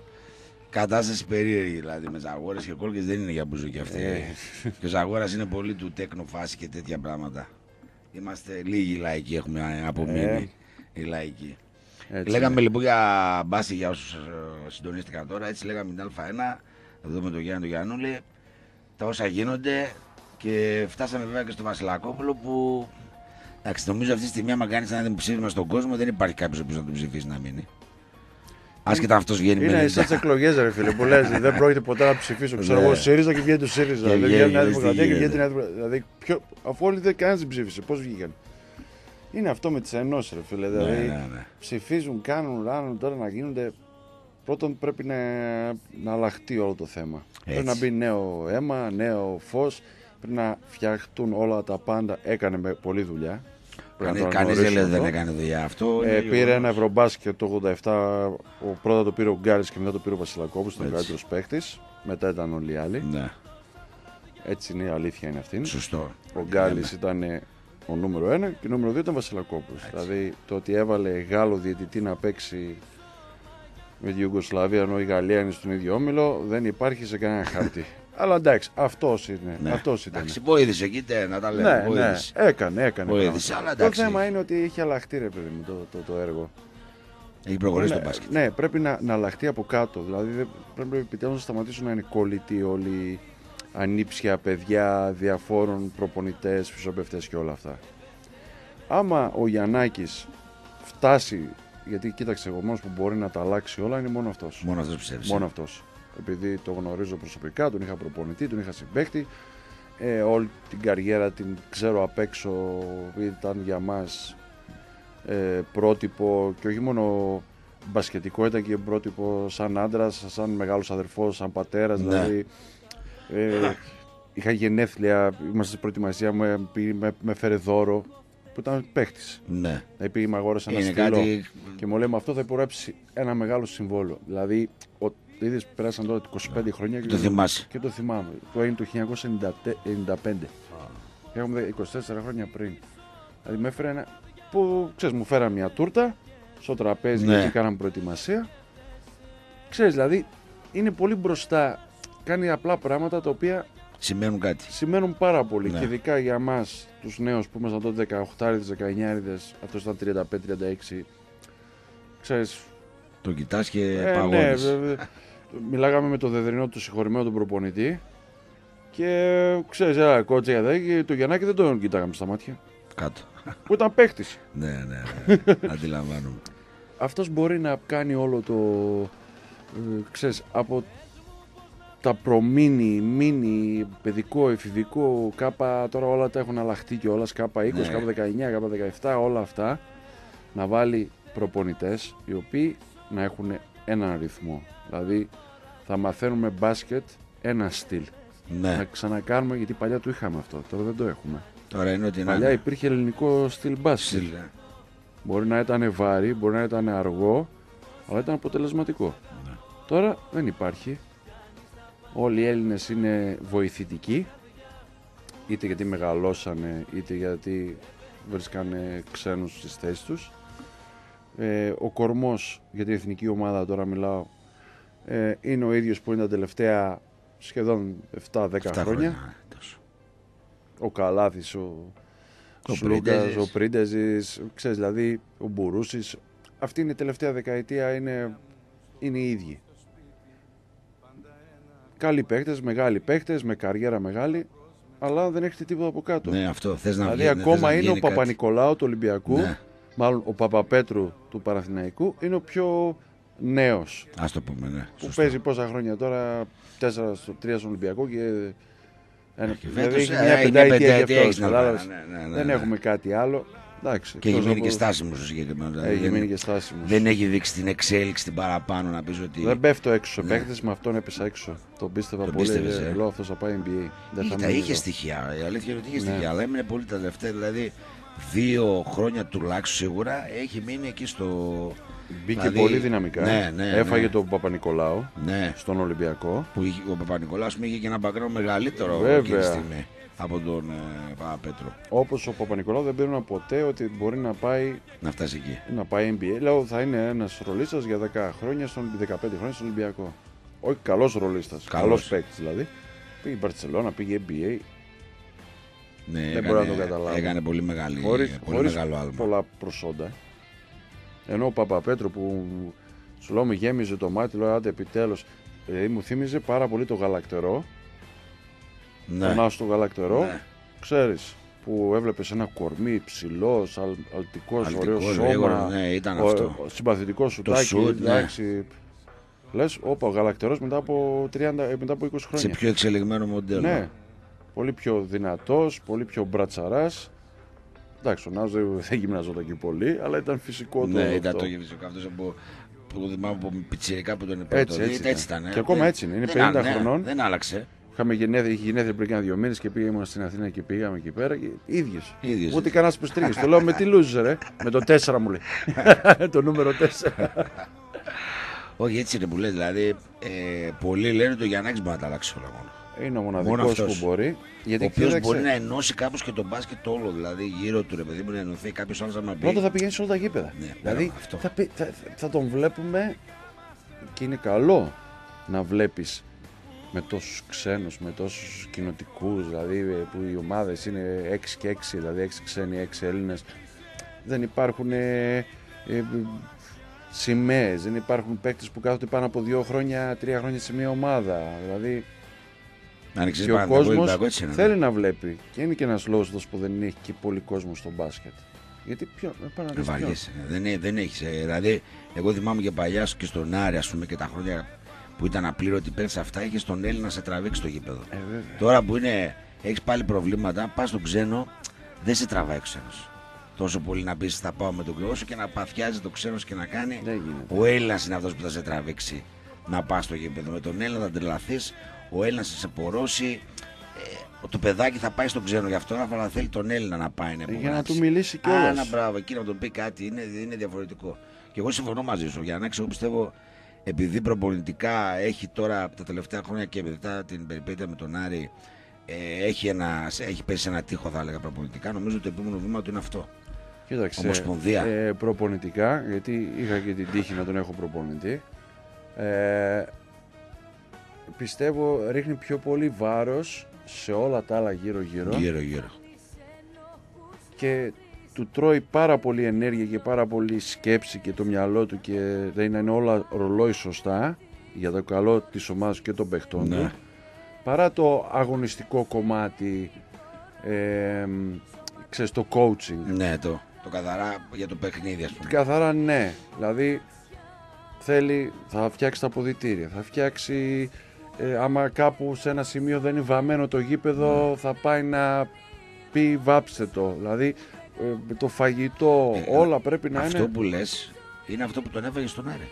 κατάσταση περίεργη. Δηλαδή με Ζαγόρες και κόλκες δεν είναι για μπουζούκια αυτή. Ε. και ο Ζαγόρας είναι πολύ του τέκνο φάση και τέτοια πράγματα. Είμαστε λίγοι λαϊκοί, έχουμε απομείνει. Ε. Οι λαϊκοί. Έτσι λέγαμε είναι. λοιπόν για μπάση για όσους συντονίστηκαν τώρα. Έτσι λέγαμε την Α1, εδώ με τον Γιάννη τον Γιαννούλη, τα όσα γίνονται και φτάσαμε βέβαια και στο Βασιλακόπουλο που. Εντάξει, νομίζω αυτή τη στιγμή, άμα κάνεις ένα δημοψήφισμα στον κόσμο, δεν υπάρχει κάποιος που να τον ψηφίσει να μείνει. Άσχετα αν αυτός βγαίνει Είναι με σαν τι εκλογές, ρε φίλε, που λες: Δεν πρόκειται ποτέ να ψηφίσω. Ξέρω Ναι. εγώ ΣΥΡΙΖΑ και βγαίνει το ΣΥΡΙΖΑ. Και Δεν βγαίνει η Νέα βγαίνει, Δημοκρατία τι και βγαίνει η γίνεται. Νέα Δημοκρατία. Δηλαδή, ποιο, αφού όλοι δεν κανένας δεν ψήφισε, πώς βγήκαν. Είναι αυτό με τις ενώσεις, ρε φίλε. Ναι, Δηλαδή, ναι, ναι. ψηφίζουν, κάνουν, ράνουν τώρα να γίνονται. Πρώτον πρέπει να, να αλλάχτεί όλο το θέμα. Πρέπει να μπει νέο αίμα, νέο φως. Πρέπει να φτιαχτούν όλα τα πάντα. Έκανε με πολλή δουλειά. Πρέπει να το Κανείς δεν λέει αναγνωρίσουμε δεν αυτό. έκανε δουλειά αυτό. Ε, είναι πήρε γεγονός. ένα ευρωμπάσκετ το 87. Ο πρώτα το πήρε ο Γκάλης και μετά το πήρε ο Βασιλακόπουλος. Ήταν ο Έτσι. καλύτερος παίκτη. Μετά ήταν όλοι οι άλλοι. Ναι, Έτσι είναι η αλήθεια είναι αυτή. σωστό. Ο Γκάλης ήταν ο νούμερο 1 και ο νούμερο 2 ήταν ο Βασιλακόπουλος. Δηλαδή το ότι έβαλε Γάλλο διαιτητή να παίξει με τη Ιουγκοσλαβία ενώ η Γαλλία είναι στον ίδιο όμιλο δεν υπάρχει σε κανένα χάρτη. [LAUGHS] Αλλά εντάξει, αυτός είναι. Ναι. Αυτός ήταν. Εντάξει, βοήθησε εκεί, τε, να τα λέμε. Ναι, ναι, βοήθησε. έκανε, έκανε. Βοήθησε, πράγματα. αλλά Το εντάξει. θέμα είναι ότι έχει αλλάχτεί ρε παιδί μου το, το, το έργο. Έχει προχωρήσει ναι, το μπάσκετ. ναι, πρέπει να, να αλλάχτεί από κάτω. Δηλαδή δεν- πρέπει επιτέλους να σταματήσουν να είναι κολλητοί όλοι ανήψια παιδιά διαφόρων προπονητές, φυσιοπευτέ και όλα αυτά. Άμα ο Γιαννάκης φτάσει, γιατί κοίταξε, εγώ μόνος που μπορεί να τα αλλάξει όλα είναι μόνο αυτός. Μόνο αυτός ψεύσει. Μόνο αυτός. Επειδή το γνωρίζω προσωπικά, τον είχα προπονητή, τον είχα συμπαίχτη. Ε, όλη την καριέρα την ξέρω απ' έξω, ήταν για μας ε, πρότυπο και όχι μόνο μπασκετικό, ήταν και πρότυπο σαν άντρας, σαν μεγάλος αδερφός, σαν πατέρας. Ναι. Δηλαδή, ε, είχα γενέθλια, είμαστε στην προετοιμασία, με, πήγε- με, με φέρε δώρο, που ήταν παίχτης. Ναι. Δηλαδή πήγε με αγόρασε ένα Είναι στήλο κάτι. και μου λέει με αυτό θα υπογράψει ένα μεγάλο συμβόλαιο. Δηλαδή, ο, είδες, πέρασαν τώρα 25 χρόνια και Το θυμάσαι. και το θυμάμαι. Το είναι το 1995. Έχουμε 24 χρόνια πριν. Δηλαδή με έφερε ένα. που ξέρεις, μου φέρα μια τούρτα στο τραπέζι Ναι. γιατί κάναμε προετοιμασία. Ξέρεις, δηλαδή είναι πολύ μπροστά. Κάνει απλά πράγματα τα οποία Σημαίνουν κάτι. σημαίνουν πάρα πολύ. Ναι. Και ειδικά για εμά τους νέους που ήμασταν τότε 18, 19, αυτός ήταν 35-36. Ξέρεις, Το κοιτάς και ε, ναι, παγώνεις. βέβαια. Μιλάγαμε με το δεδρινό του συγχωρημένο τον προπονητή και ξέρεις, ένα κότσε για δέκα και το Γιαννάκη δεν τον κοιτάγαμε στα μάτια. Κάτω. Που ήταν παίχτης. [LAUGHS] Ναι, ναι, ναι. Αντιλαμβάνομαι. Αυτός μπορεί να κάνει όλο το. Ε, ξέρεις, από τα προμήνυ, μίνι, παιδικό, εφηβικό, κάπα, τώρα όλα τα έχουν αλλάχτεί και όλα, κάπα 20, Ναι. κάπα 19, κάπα 17, όλα αυτά, να βάλει προπονητές οι οποίοι να έχουν έναν ρυθμό. Δηλαδή θα μαθαίνουμε μπάσκετ ένα στυλ. Να ναι. ξανακάνουμε, γιατί παλιά το είχαμε αυτό, τώρα δεν το έχουμε. Τώρα είναι ότι να. Παλιά υπήρχε ελληνικό στυλ μπάσκετ. Στυλ, ναι. Μπορεί να ήταν βάρη, μπορεί να ήταν αργό, αλλά ήταν αποτελεσματικό. Ναι. Τώρα δεν υπάρχει. Όλοι οι Έλληνες είναι βοηθητικοί, είτε γιατί μεγαλώσανε, είτε γιατί βρίσκανε ξένους στις θέσεις τους. Ε, ο κορμός για την εθνική ομάδα, τώρα μιλάω, ε, είναι ο ίδιος που είναι τα τελευταία σχεδόν 7-10 Αυτά χρόνια. ναι, τόσο. Ο Καλάθης, ο, Ο Σλούγκας, Πρίντεζης. ο Πρίντεζης, ξέρεις δηλαδή ο Μπουρούσης. Αυτή είναι η τελευταία δεκαετία, είναι, είναι οι ίδιοι. Καλοί παίχτες, μεγάλοι παίχτες, με καριέρα μεγάλη, αλλά δεν έχετε τίποτα από κάτω. Ναι, αυτό. Θες να δηλαδή βγει- θες ακόμα να είναι ο γίνει κάτι. Παπα-Νικολάου του Ολυμπιακού, Ναι. μάλλον ο Παπαπέτρου του Παναθηναϊκού, είναι ο πιο νέος. Ας το πούμε, ναι. Που Σωστό. παίζει πόσα χρόνια τώρα, 4 στο 3 στον Ολυμπιακό και. Ένα, Και δηλαδή φέτος, έχει ε, μια έχει πενταετία πενταετία, γι' αυτό. έχεις να κατάλαβες. πάρει, ναι, ναι, ναι, Δεν ναι. έχουμε κάτι άλλο. Εντάξει, Και έχει εκτός μείνει και από- στάσιμος στο συγκεκριμένο. δηλαδή Έχει δεν- μείνει και στάσιμος. Δεν έχει δείξει την εξέλιξη την παραπάνω να πεις ότι. Δεν πέφτω έξω σε Ναι. παίχτες, με αυτόν έπεσα έξω. Τον πίστευα Τον πολύ. πίστευες, ε. Λέω αυτός θα πάει NBA. Δεν Είχε, θα τα μείνει είχε εδώ. στοιχεία. Η αλήθεια είναι ότι είχε Ναι. στοιχεία. Αλλά έμεινε πολύ τα τελευταία. Δηλαδή, δύο χρόνια τουλάχιστον σίγουρα έχει μείνει εκεί στο. Μπήκε δηλαδή- πολύ δυναμικά. Ναι, ναι, Έφαγε ναι. τον Παπα-Νικολάου Ναι, στον Ολυμπιακό. που είχε, ο Παπα-Νικολάου είχε και ένα background μεγαλύτερο Βέβαια. εκείνη τη στιγμή από τον ε, Παπαπέτρο. Όπως ο Παπα-Νικολάου δεν πήραν ποτέ ότι μπορεί να πάει, Να φτάσει εκεί. να πάει NBA. Λέω θα είναι ένας ρολίστας για 10 χρόνια, στον, 15 χρόνια στον Ολυμπιακό. Όχι καλός ρολίστας. Καλός Καλός. παίκτης δηλαδή. Πήγε η Μπαρσελόνα, πήγε NBA. Ναι, Δεν έκανε, μπορώ να το καταλάβω. Έκανε πολύ, μεγάλη, Χωρίς, πολύ χωρίς μεγάλο άλμα. πολλά προσόντα. Ενώ ο Παπαπέτρο που σου λέω μου γέμιζε το μάτι, λέω άντε επιτέλους. Δηλαδή μου θύμιζε πάρα πολύ το γαλακτερό, Ναι. τον άστο γαλακτερό, Ναι. ξέρεις, που έβλεπες ένα κορμί ψηλός, αλ, αλτικός, ωραίος Αλτικός, σώμα, γρήγορος, ναι, ήταν ο- αυτό. ο συμπαθητικός σουτάκι, σουτ, ναι. εντάξει. Λες, όπα, ο γαλακτερός μετά από, 30, ε, μετά από 20 Σε χρόνια. πιο εξελιγμένο μοντέλο. Ναι, πολύ πιο δυνατός, πολύ πιο μπρατσαράς. Εντάξει, ο Νάος δεν δεν γυμναζόταν και πολύ, αλλά ήταν φυσικό το Ναι, ήταν αυτό. το φυσικό αυτός που, που θυμάμαι από πιτσιρικά που τον είπε. Έτσι, έτσι ήταν. έτσι ήταν. ε. Και ακόμα Δεν- έτσι είναι. Είναι δεν 50 α- ναι, χρονών. Δεν άλλαξε. Είχαμε γενέθλια, είχε γενέθλια πριν κάνα δύο μήνες και πήγα ήμουν στην Αθήνα και πήγαμε εκεί πέρα. Και... ίδιος. Ίδιος Ούτε είναι. κανένας πεστρίγη. το λέω με τι λούζε, ρε. με το 4 μου λέει. [LAUGHS] το νούμερο 4. Όχι, έτσι είναι που λέει. Δηλαδή, ε, πολλοί λένε ότι ο Γιαννάκη μπορεί να τα αλλάξει όλα μόνο. Είναι ο Μόνο μοναδικός αυτός. που μπορεί. Γιατί ο οποίος κοίταξε, μπορεί να ενώσει κάπως και τον μπάσκετ όλο. Δηλαδή, γύρω του ρε παιδί μου να ενωθεί κάποιος άλλος να πει. Πρώτα θα πηγαίνει σε όλα τα γήπεδα. Ναι, δηλαδή μπράβο, αυτό. θα, πει- θα, θα τον βλέπουμε και είναι καλό να βλέπεις με τόσους ξένους, με τόσους κοινοτικούς, δηλαδή ε, που οι ομάδες είναι 6 και 6, δηλαδή 6 ξένοι, 6 Έλληνες. Δεν υπάρχουν ε, ε, σημαίες, δεν υπάρχουν παίκτες που κάθονται πάνω από δύο χρόνια, τρία χρόνια σε μια ομάδα. Δηλαδή Αν ξέρει και ο πάνω από κόσμος έτσι είναι. ναι. θέλει να βλέπει. Και είναι και ένας λόγος που δεν έχει και πολύ κόσμο στο μπάσκετ. Γιατί ποιο, ε, πάρα να δεις ποιον. Βαριέσαι. Δεν, ε- δεν έχεις. Δηλαδή, εγώ θυμάμαι και παλιά και στον Άρη, ας πούμε, και τα χρόνια που ήταν απλήρωτοι πέρσι αυτά, είχες τον Έλληνα να σε τραβήξει το γήπεδο. Ε, βέβαια. Τώρα που είναι, έχεις πάλι προβλήματα, πας στον ξένο, δεν σε τραβάει ο ξένος. Τόσο πολύ να πεις θα πάω με τον ξένο, όσο και να παθιάζει το ξένος και να κάνει. Δεν γίνεται. Ο Έλληνας είναι αυτός που θα σε τραβήξει να πας στο γήπεδο. Με τον Έλληνα θα τρελαθείς, ο Έλληνας θα σε πορώσει. Ε, το παιδάκι θα πάει στον ξένο γι' αυτό, αλλά θέλει τον Έλληνα να πάει να Ε, για να υπογράψει. του μιλήσει Α, κιόλας. να μπράβο, εκεί να τον πει κάτι, είναι, είναι διαφορετικό. Και εγώ συμφωνώ μαζί σου. Για να ξέρω, πιστεύω, επειδή προπονητικά έχει τώρα τα τελευταία χρόνια και μετά την περιπέτεια με τον Άρη, ε, έχει, ένα, έχει πέσει ένα τείχο, θα έλεγα, προπονητικά. Νομίζω ότι το επόμενο βήμα του είναι αυτό. Κοίταξε, Ομοσπονδία. ε, προπονητικά, γιατί είχα και την τύχη να τον έχω προπονητή, ε, πιστεύω ρίχνει πιο πολύ βάρος σε όλα τα άλλα γύρω-γύρω Γύρω-γύρω. και του τρώει πάρα πολύ ενέργεια και πάρα πολύ σκέψη και το μυαλό του και δεν είναι όλα ρολόι σωστά για το καλό της ομάδας και των παιχτών Ναι. του παρά το αγωνιστικό κομμάτι ε, ξέρεις, το coaching Ναι, το, το καθαρά για το παιχνίδι, ας πούμε. Καθαρά ναι. Δηλαδή θέλει, θα φτιάξει τα αποδητήρια, θα φτιάξει ε, άμα κάπου σε ένα σημείο δεν είναι βαμμένο το γήπεδο Ναι. θα πάει να πει βάψτε το. Δηλαδή ε, το φαγητό, Ε, όλα πρέπει να αυτό είναι. που λες είναι αυτό που τον έφαγε στον Άρη.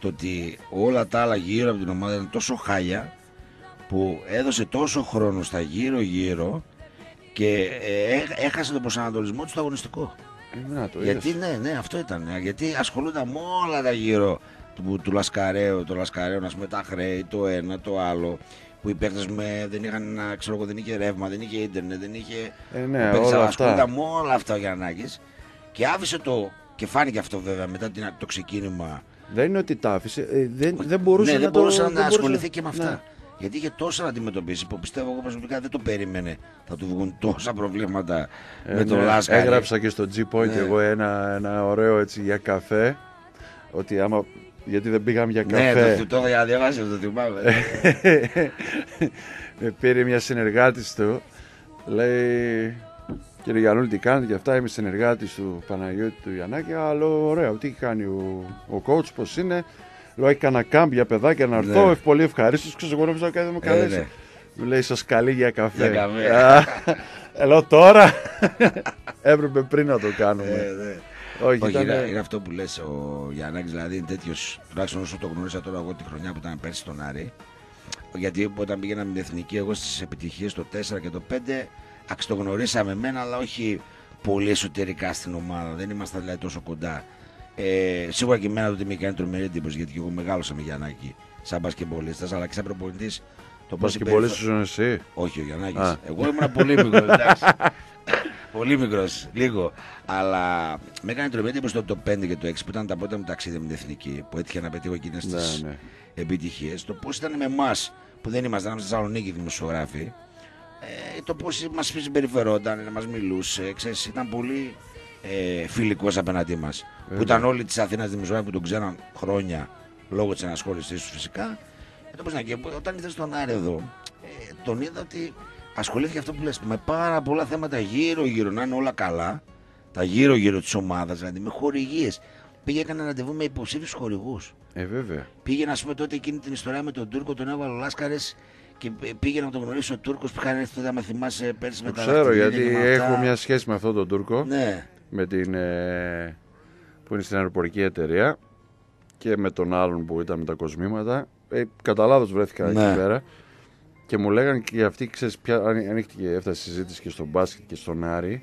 Το ότι όλα τα άλλα γύρω από την ομάδα είναι τόσο χάλια που έδωσε τόσο χρόνο στα γύρω-γύρω και ε, έχ- έχασε τον προσανατολισμό του στο αγωνιστικό. Ε, να το Γιατί είδες. ναι, ναι, αυτό ήταν. ε, Γιατί ασχολούνταν με όλα τα γύρω του, του Λασκαρέου, το Λασκαρέου, να πούμε τα χρέη, το ένα, το άλλο. Που οι παίκτες με δεν είχαν, να ξέρω εγώ, δεν είχε ρεύμα, δεν είχε ίντερνετ, δεν είχε. Ε, ο ναι, παίκτης όλα ασχολούνταν αυτά. με όλα αυτά ο Γιαννάκης και άφησε το. Και φάνηκε αυτό βέβαια μετά την, το ξεκίνημα. Δεν είναι ότι τα άφησε, ε, δεν, δεν μπορούσε ναι, να δεν το- μπορούσε να δεν μπορούσε ασχοληθεί και με αυτά. Ναι. Γιατί είχε τόσα να αντιμετωπίσει που πιστεύω εγώ προσωπικά δεν το περίμενε. Θα του βγουν τόσα προβλήματα Ε, με τον ναι, Λάσκαρη. Έγραψα και στο G-Point Ναι. εγώ ένα, ένα ωραίο έτσι για καφέ. Ότι άμα. Γιατί δεν πήγαμε για Ναι, καφέ. το, το, το είχα διαβάσει, το θυμάμαι. με πήρε μια συνεργάτης του λέει κύριε Γιαννούλη τι κάνετε και αυτά είμαι συνεργάτης του Παναγιώτη του Γιαννάκη αλλά ωραίο τι κάνει ο, ο coach πως είναι λέω έκανα κάμπ για παιδάκια να έρθω Ναι. πολύ ευχαρίστως ξέρω εγώ νόμιζα κάτι θα με Ε, καλέσει ναι. μου λέει σας καλεί για καφέ Για καφέ. Α, ε, λέω τώρα [LAUGHS] έπρεπε πριν να το κάνουμε Ε, ναι. Όχι, Όχι, ήταν, είναι, είναι αυτό που λες ο Γιαννάκης δηλαδή είναι τέτοιος τουλάχιστον όσο το γνώρισα τώρα εγώ τη χρονιά που ήταν πέρσι στον Άρη γιατί όταν πήγαινα με την Εθνική εγώ στις επιτυχίες το 4 και το 5 αξιτογνωρίσαμε μένα αλλά όχι πολύ εσωτερικά στην ομάδα δεν ήμασταν δηλαδή τόσο κοντά ε, σίγουρα και εμένα τότε με έκανε τρομερή εντύπωση γιατί και εγώ μεγάλωσα με Γιαννάκη σαν μπασκεμπολίστας αλλά και σαν προπονητής το πώς και πολύ συμπεριφα- σου εσύ όχι ο Γιαννάκης. Α. Εγώ ήμουν πολύ μικρός. εντάξει. [LAUGHS] πολύ μικρός, λίγο. Αλλά με έκανε τρομερή εντύπωση το, το 5 και το 6 που ήταν τα πρώτα μου ταξίδια με την εθνική. Που έτυχε να πετύχω εκείνες τις ναι, ναι. επιτυχίες. Το πώς ήταν με εμάς που δεν ήμασταν στη Θεσσαλονίκη δημοσιογράφοι. ε, το πώς μας συμπεριφερόταν, μας μιλούσε. Ξέρεις, ήταν πολύ ε, φιλικός απέναντί μας. Που ήταν όλοι της Αθήνας Δημοσιογράφοι που τον ξέραν χρόνια λόγω της ενασχόλησής τους φυσικά. Ε, το πώς να- και όταν ήρθες στον Άρη εδώ, ε, τον είδα ότι ασχολήθηκε αυτό που λες με πάρα πολλά θέματα γύρω-γύρω, να είναι όλα καλά. Τα γύρω-γύρω της ομάδας, δηλαδή με χορηγίες. Πήγε έκανε ραντεβού με υποψήφιους χορηγούς. Ε, βέβαια. Πήγε να πούμε τότε εκείνη την ιστορία με τον Τούρκο, τον έβαλε ο Λάσκαρες και πήγε να τον γνωρίσει ο Τούρκος που είχαν έρθει τότε, άμα θυμάσαι πέρσι με Το τα ξέρω δαχτυλίδια γιατί και με αυτά. έχω μια σχέση με αυτόν τον Τούρκο. Ναι, Με την, ε, που είναι στην αεροπορική εταιρεία και με τον άλλον που ήταν με τα κοσμήματα. Ε, κατά λάθος βρέθηκα Ναι. εκεί πέρα. Και μου λέγανε και αυτοί, ξέρεις, πια ανοί- ανοίχτηκε, έφτασε η συζήτηση και στον μπάσκετ και στον Άρη.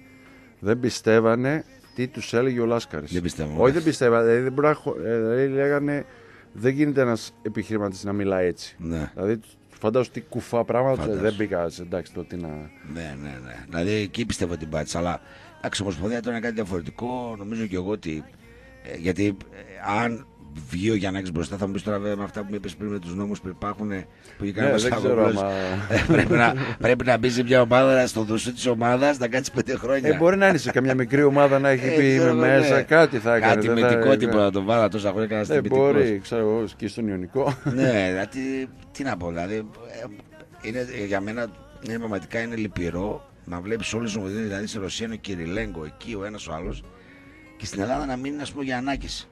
Δεν πιστεύανε τι τους έλεγε ο Λάσκαρης. δεν πιστεύω. Όχι, δεν πιστεύανε. Δηλαδή, δεν μπορεί να χω- ε, δηλαδή, λέγανε δεν γίνεται ένας επιχειρηματής να μιλάει έτσι. Ναι, Δηλαδή, φαντάζομαι τι κουφά πράγματα Φαντάσου. δεν πήγα. Εντάξει, το τι να. ναι, ναι, ναι. Δηλαδή εκεί πιστεύω την πάτησα. Αλλά εντάξει, Ομοσπονδία τώρα είναι κάτι διαφορετικό. Νομίζω και εγώ ότι. ε, γιατί ε, αν βγει ο Γιάννακης μπροστά, θα μου πεις τώρα βέβαια με αυτά που μου είπες πριν με τους νόμους που υπάρχουν. ε, Που είχε κάνει Ναι, ο δεν ξέρω Μασχαγόπουλος. άμα. Ε, πρέπει, να, πρέπει να μπει σε μια ομάδα στο δουσού της ομάδας να κάτσει πέντε χρόνια. Ε, μπορεί να είναι σε καμιά μικρή ομάδα να έχει Ε, πει ξέρω, είμαι μέσα, ναι. κάτι θα έκανε. Κάτι δεν με θα- τικό τίποτα να τον βάλα τόσα χρόνια κανένα Δεν μπορεί, ξέρω εγώ, και στον Ιωνικό. ναι, δηλαδή, τι να πω, δηλαδή, ε, είναι, ε, για μένα είναι, πραγματικά είναι λυπηρό να βλέπεις όλες τις ομάδε. Δηλαδή, στη Ρωσία είναι ο Κυριλέγκο, εκεί ο ένας ο άλλος, και στην Ελλάδα να μην είναι, ας πούμε, ο Γιαννάκης.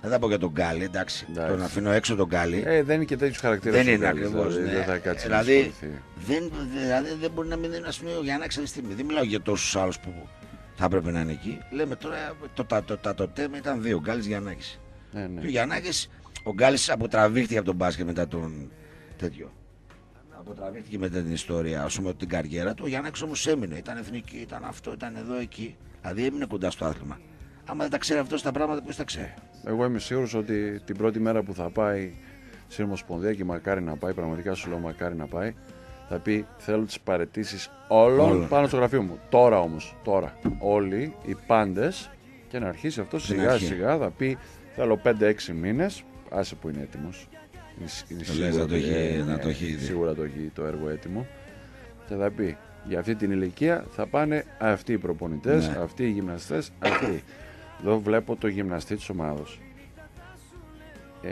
Δεν θα πω για τον Γκάλι, εντάξει. Εντάξει. Τον αφήνω έξω τον Γκάλι. Ε, δεν είναι και τέτοιου χαρακτήρε. δεν είναι ακριβώς. Δηλαδή, δεν θα κάτσει δηλαδή, να ασχοληθεί. δεν, δηλαδή, δεν μπορεί να μην είναι ας πούμε, ο Γιαννάκη αυτή τη στιγμή. Δεν μιλάω για τόσους άλλους που θα έπρεπε να είναι εκεί. Λέμε τώρα το, τα, το, τα, το τέμα ήταν δύο. Γκάλι Γιαννάκης. Ναι, ναι. Και ο Γιαννάκης, ο Γκάλι αποτραβήχτηκε από τον μπάσκετ μετά τον τέτοιο. Αποτραβήχτηκε μετά την ιστορία, ας πούμε, την καριέρα του. Ο Γιαννάκης όμως έμεινε. Ήταν εθνική, ήταν αυτό, ήταν εδώ, εκεί. Δηλαδή έμεινε κοντά στο άθλημα. Άμα δεν τα ξέρει αυτός τα πράγματα, πώ τα ξέρει; Εγώ είμαι σίγουρος ότι την πρώτη μέρα που θα πάει στην Ομοσπονδία και μακάρι να πάει, πραγματικά σου λέω μακάρι να πάει, θα πει θέλω τις παρετήσεις όλων Όλων. πάνω στο γραφείο μου. Τώρα όμως, τώρα. Όλοι οι πάντες και να αρχίσει αυτό Στην σιγά αρχή. σιγά θα πει θέλω 5-6 μήνες. Άσε που είναι έτοιμος. Είναι, σ- είναι Το λες, να το έχει- ε, να ναι, το έχει ήδη. Σίγουρα το έχει το έργο έτοιμο. Και θα πει για αυτή την ηλικία θα πάνε αυτοί οι προπονητές, Ναι. αυτοί οι γυμναστές, αυτοί. Εδώ βλέπω το γυμναστή της ομάδος. Ε,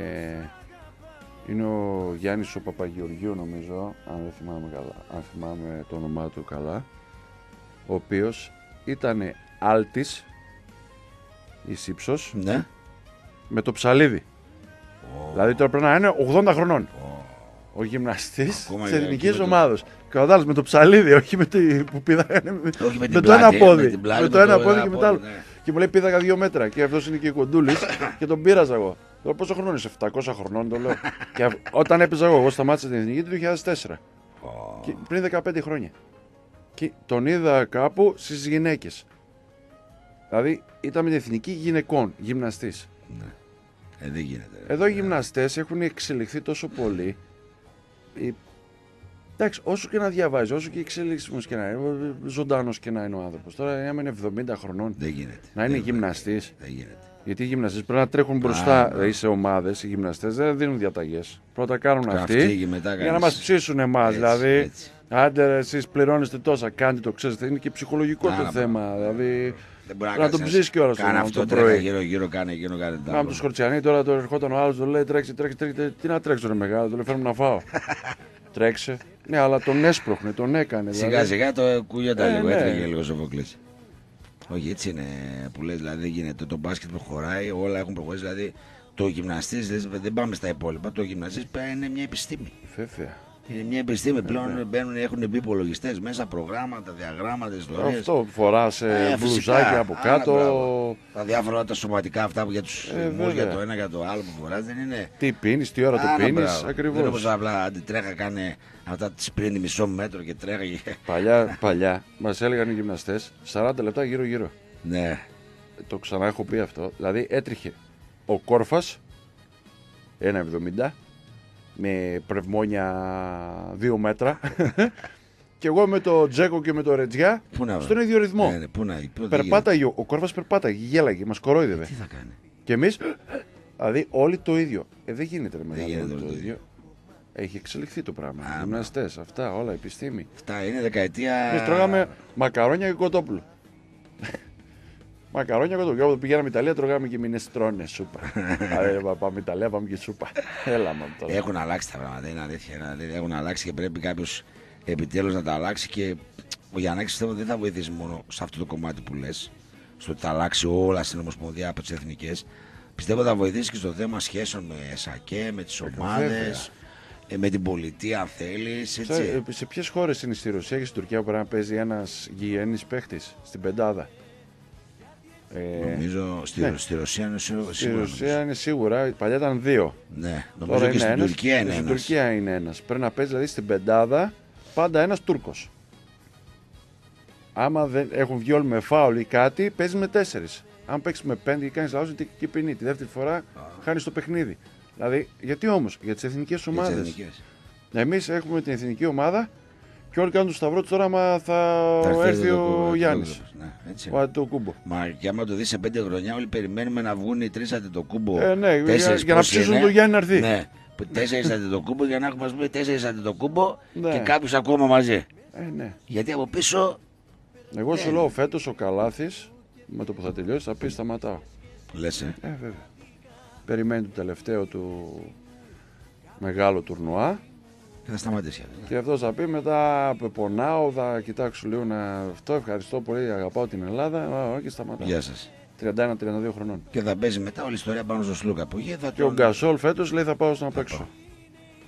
είναι ο Γιάννης ο Παπαγεωργίου νομίζω, αν δεν θυμάμαι, καλά, αν θυμάμαι το όνομά του καλά, ο οποίος ήταν άλτης εις ύψος Ναι. με το ψαλίδι. Δηλαδή τώρα πρέπει να είναι 80 χρονών. Ω, Ο γυμναστής Ακόμα της και εθνικής με το- ομάδος. Κατάλαβες με το ψαλίδι, όχι με τη, που πήδαγανε με, Όχι με την με το πλάτη, ένα με πόδι. την πλάτη, με με το το ένα ένα πόδι και με το άλλο. πόδι, ναι. Και μου λέει πήδαγα δύο μέτρα. Και αυτός είναι και κοντούλης και τον πείραζα εγώ. Τώρα πόσο χρόνο είσαι, 700 χρονών το λέω. και αυ- όταν έπαιζα εγώ, εγώ σταμάτησα την εθνική του 2004. Ω, Και πριν 15 χρόνια. Και τον είδα κάπου στις γυναίκες. Δηλαδή ήταν με την εθνική γυναικών, γυμναστής. ναι. Ε, δεν γίνεται. ρε. Εδώ οι γυμναστές έχουν εξελιχθεί τόσο πολύ. Η- Εντάξει, όσο και να διαβάζει, όσο και εξελίξιμος και να είναι, ζωντανός και να είναι ο άνθρωπος. Τώρα, άμα είναι 70 χρονών, Δεν γίνεται. να είναι Δεν- γυμναστής. Δεν γίνεται. Γιατί οι γυμναστές πρέπει να τρέχουν μπροστά Α, δηλαδή σε ομάδες. Οι γυμναστές δεν δίνουν διαταγές. Πρώτα κάνουν Αυτή αυτοί και μετά για να μας κάνεις- ψήσουν εμάς. Έτσι, Δηλαδή, έτσι. άντε εσείς πληρώνεστε τόσα, κάντε το, ξέρετε. Είναι και ψυχολογικό Να, το να, θέμα. Δηλαδή, Δεν μπορεί να τον κάνεις ψήσεις κιόλας Κάνε το- αυτό το τρέχα πρωί. γύρω γύρω, κάνε εκείνο, κάνε τα να με του Σκορτσιανοί τώρα το ερχόταν ο άλλος, το λέει τρέξει, τρέξει, τρέξει. Τι να τρέξω, ρε μεγάλο, το λέει φέρνω να φάω. Τρέξε. Ναι, αλλά τον έσπροχνε, τον έκανε. Σιγά δηλαδή. σιγά το κουγιόταν Ε, λίγο, ναι. έτρεγε λίγο Σοφοκλής. Όχι, έτσι είναι που λες, δηλαδή δεν γίνεται. Το μπάσκετ προχωράει, όλα έχουν προχωρήσει. Δηλαδή το γυμναστής, δεν πάμε στα υπόλοιπα. Το γυμναστής είναι μια επιστήμη. Βέβαια. Είναι μια επιστήμη. Πλέον μπαίνουν, έχουν μπει υπολογιστές μέσα, προγράμματα, διαγράμματα, ιστορίες. Αυτό φοράς Ε, μπλουζάκι από κάτω. Τα διάφορα τα σωματικά αυτά που για τους Ε, λαιμούς, για βέβαια. το ένα για το άλλο που φοράς δεν είναι. Τι πίνεις, τι ώρα το Άρα, πίνεις. μπράβο. Δεν είναι Ακριβώ. όπως απλά αντιτρέχα κάνε αυτά τη πριν μισό μέτρο και τρέχα. και- Παλιά, [LAUGHS] παλιά μας έλεγαν οι γυμναστές 40 λεπτά γύρω-γύρω. ναι. Το ξανά έχω πει αυτό. Δηλαδή έτρεχε ο Κόρφας 1,70 με πρευμόνια 2 μέτρα. [LAUGHS] και εγώ με το Τζέκο και με το Ρετζιά Πού να στον ίδιο ρυθμό. Ναι, ναι, πού να πού- τι Περπάταγε, ο ο Κόρφας περπάταγε, γέλαγε, μας κορόιδευε. γίνεται. Τι θα κάνει; Και εμείς, δηλαδή όλοι το ίδιο. Ε, δεν γίνεται ρε Δεν μεγάλο γίνεται όλοι όλο το το ίδιο. Έχει εξελιχθεί το πράγμα. Α, Γυμναστές, αυτά όλα, επιστήμη. Αυτά είναι δεκαετία. Εμείς τρώγαμε μακαρόνια και κοτόπουλο. Μακαρόνια και κοτόπουλο. Και Όταν πηγαίναμε Ιταλία, τρώγαμε και μινεστρόνες σούπα. [LAUGHS] Άρα πάμε Ιταλία, πάμε και σούπα. Έλα μα τώρα. Έχουν αλλάξει τα πράγματα. Είναι αλήθεια. είναι αλήθεια. Έχουν αλλάξει και πρέπει κάποιος επιτέλους να τα αλλάξει. Και ο Γιάννη πιστεύω δεν θα βοηθήσει μόνο σε αυτό το κομμάτι που λες. Στο ότι θα αλλάξει όλα στην Ομοσπονδία από τις εθνικές. Πιστεύω θα βοηθήσει και στο θέμα σχέσεων με ΣΑΚΕ, με τις ομάδες, βέβαια. με την πολιτεία, αν θέλεις. Σε, σε ποιες χώρες είναι στη Ρωσία και στην Τουρκία που πρέπει να παίζει ένας γηγενής παίχτης στην πεντάδα; Ε, Νομίζω στη, ναι. στη Ρωσία είναι σίγουρα. στη Ρωσία είναι σίγουρα, παλιά ήταν δύο. Ναι, νομίζω Τώρα και είναι στην ένας, Τουρκία είναι και Στην ένας. Τουρκία είναι ένας. Πρέπει να παίζει δηλαδή στην πεντάδα πάντα ένας Τούρκος. Άμα δεν έχουν βγει όλοι με φάουλ ή κάτι, παίζει με τέσσερις. Αν παίξεις με πέντε και κάνεις λάθος, είναι τεχνική ποινή. Τη δεύτερη φορά χάνεις το παιχνίδι. Δηλαδή, γιατί όμως, για τις εθνικές Για τις ομάδες. εθνικές. Εμείς έχουμε την εθνική ομάδα και όλοι κάνουν το σταυρό τους τώρα, άμα θα, Θα έρθει το- ο το- Γιάννης. Ναι, έτσι. Ο Αντιτοκούμπο. Μα και άμα το δεις σε πέντε χρονιά, όλοι περιμένουμε να βγουν οι τρεις αντιτοκούμπο. Ε, ναι, για, τέσσερις για να πόσοι ψήσουν είναι. τον Γιάννη να έρθει. Ναι, τέσσερις αντιτοκούμπο για να έχουμε ας πούμε, τέσσερις αντιτοκούμπο Ναι. και κάποιους ακόμα μαζί. Ε, ναι. Γιατί από πίσω. Εγώ σου Ναι. λέω φέτος ο Καλάθης με το που θα τελειώσει θα πει σταματάω. Λες, ε. Ε, βέβαια. Περιμένει το τελευταίο του μεγάλο τουρνουά Και θα σταματήσει. και αυτό θα πει μετά πονάω, θα κοιτάξω λίγο να αυτό, ευχαριστώ πολύ, αγαπάω την Ελλάδα α, α, και σταματάω. Γεια σας. 31-32 χρονών. Και θα παίζει μετά όλη η ιστορία πάνω στο Σλούκα. Που εκεί θα Και ο τον- Γκασόλ φέτος λέει θα πάω στο να παίξω. πάω.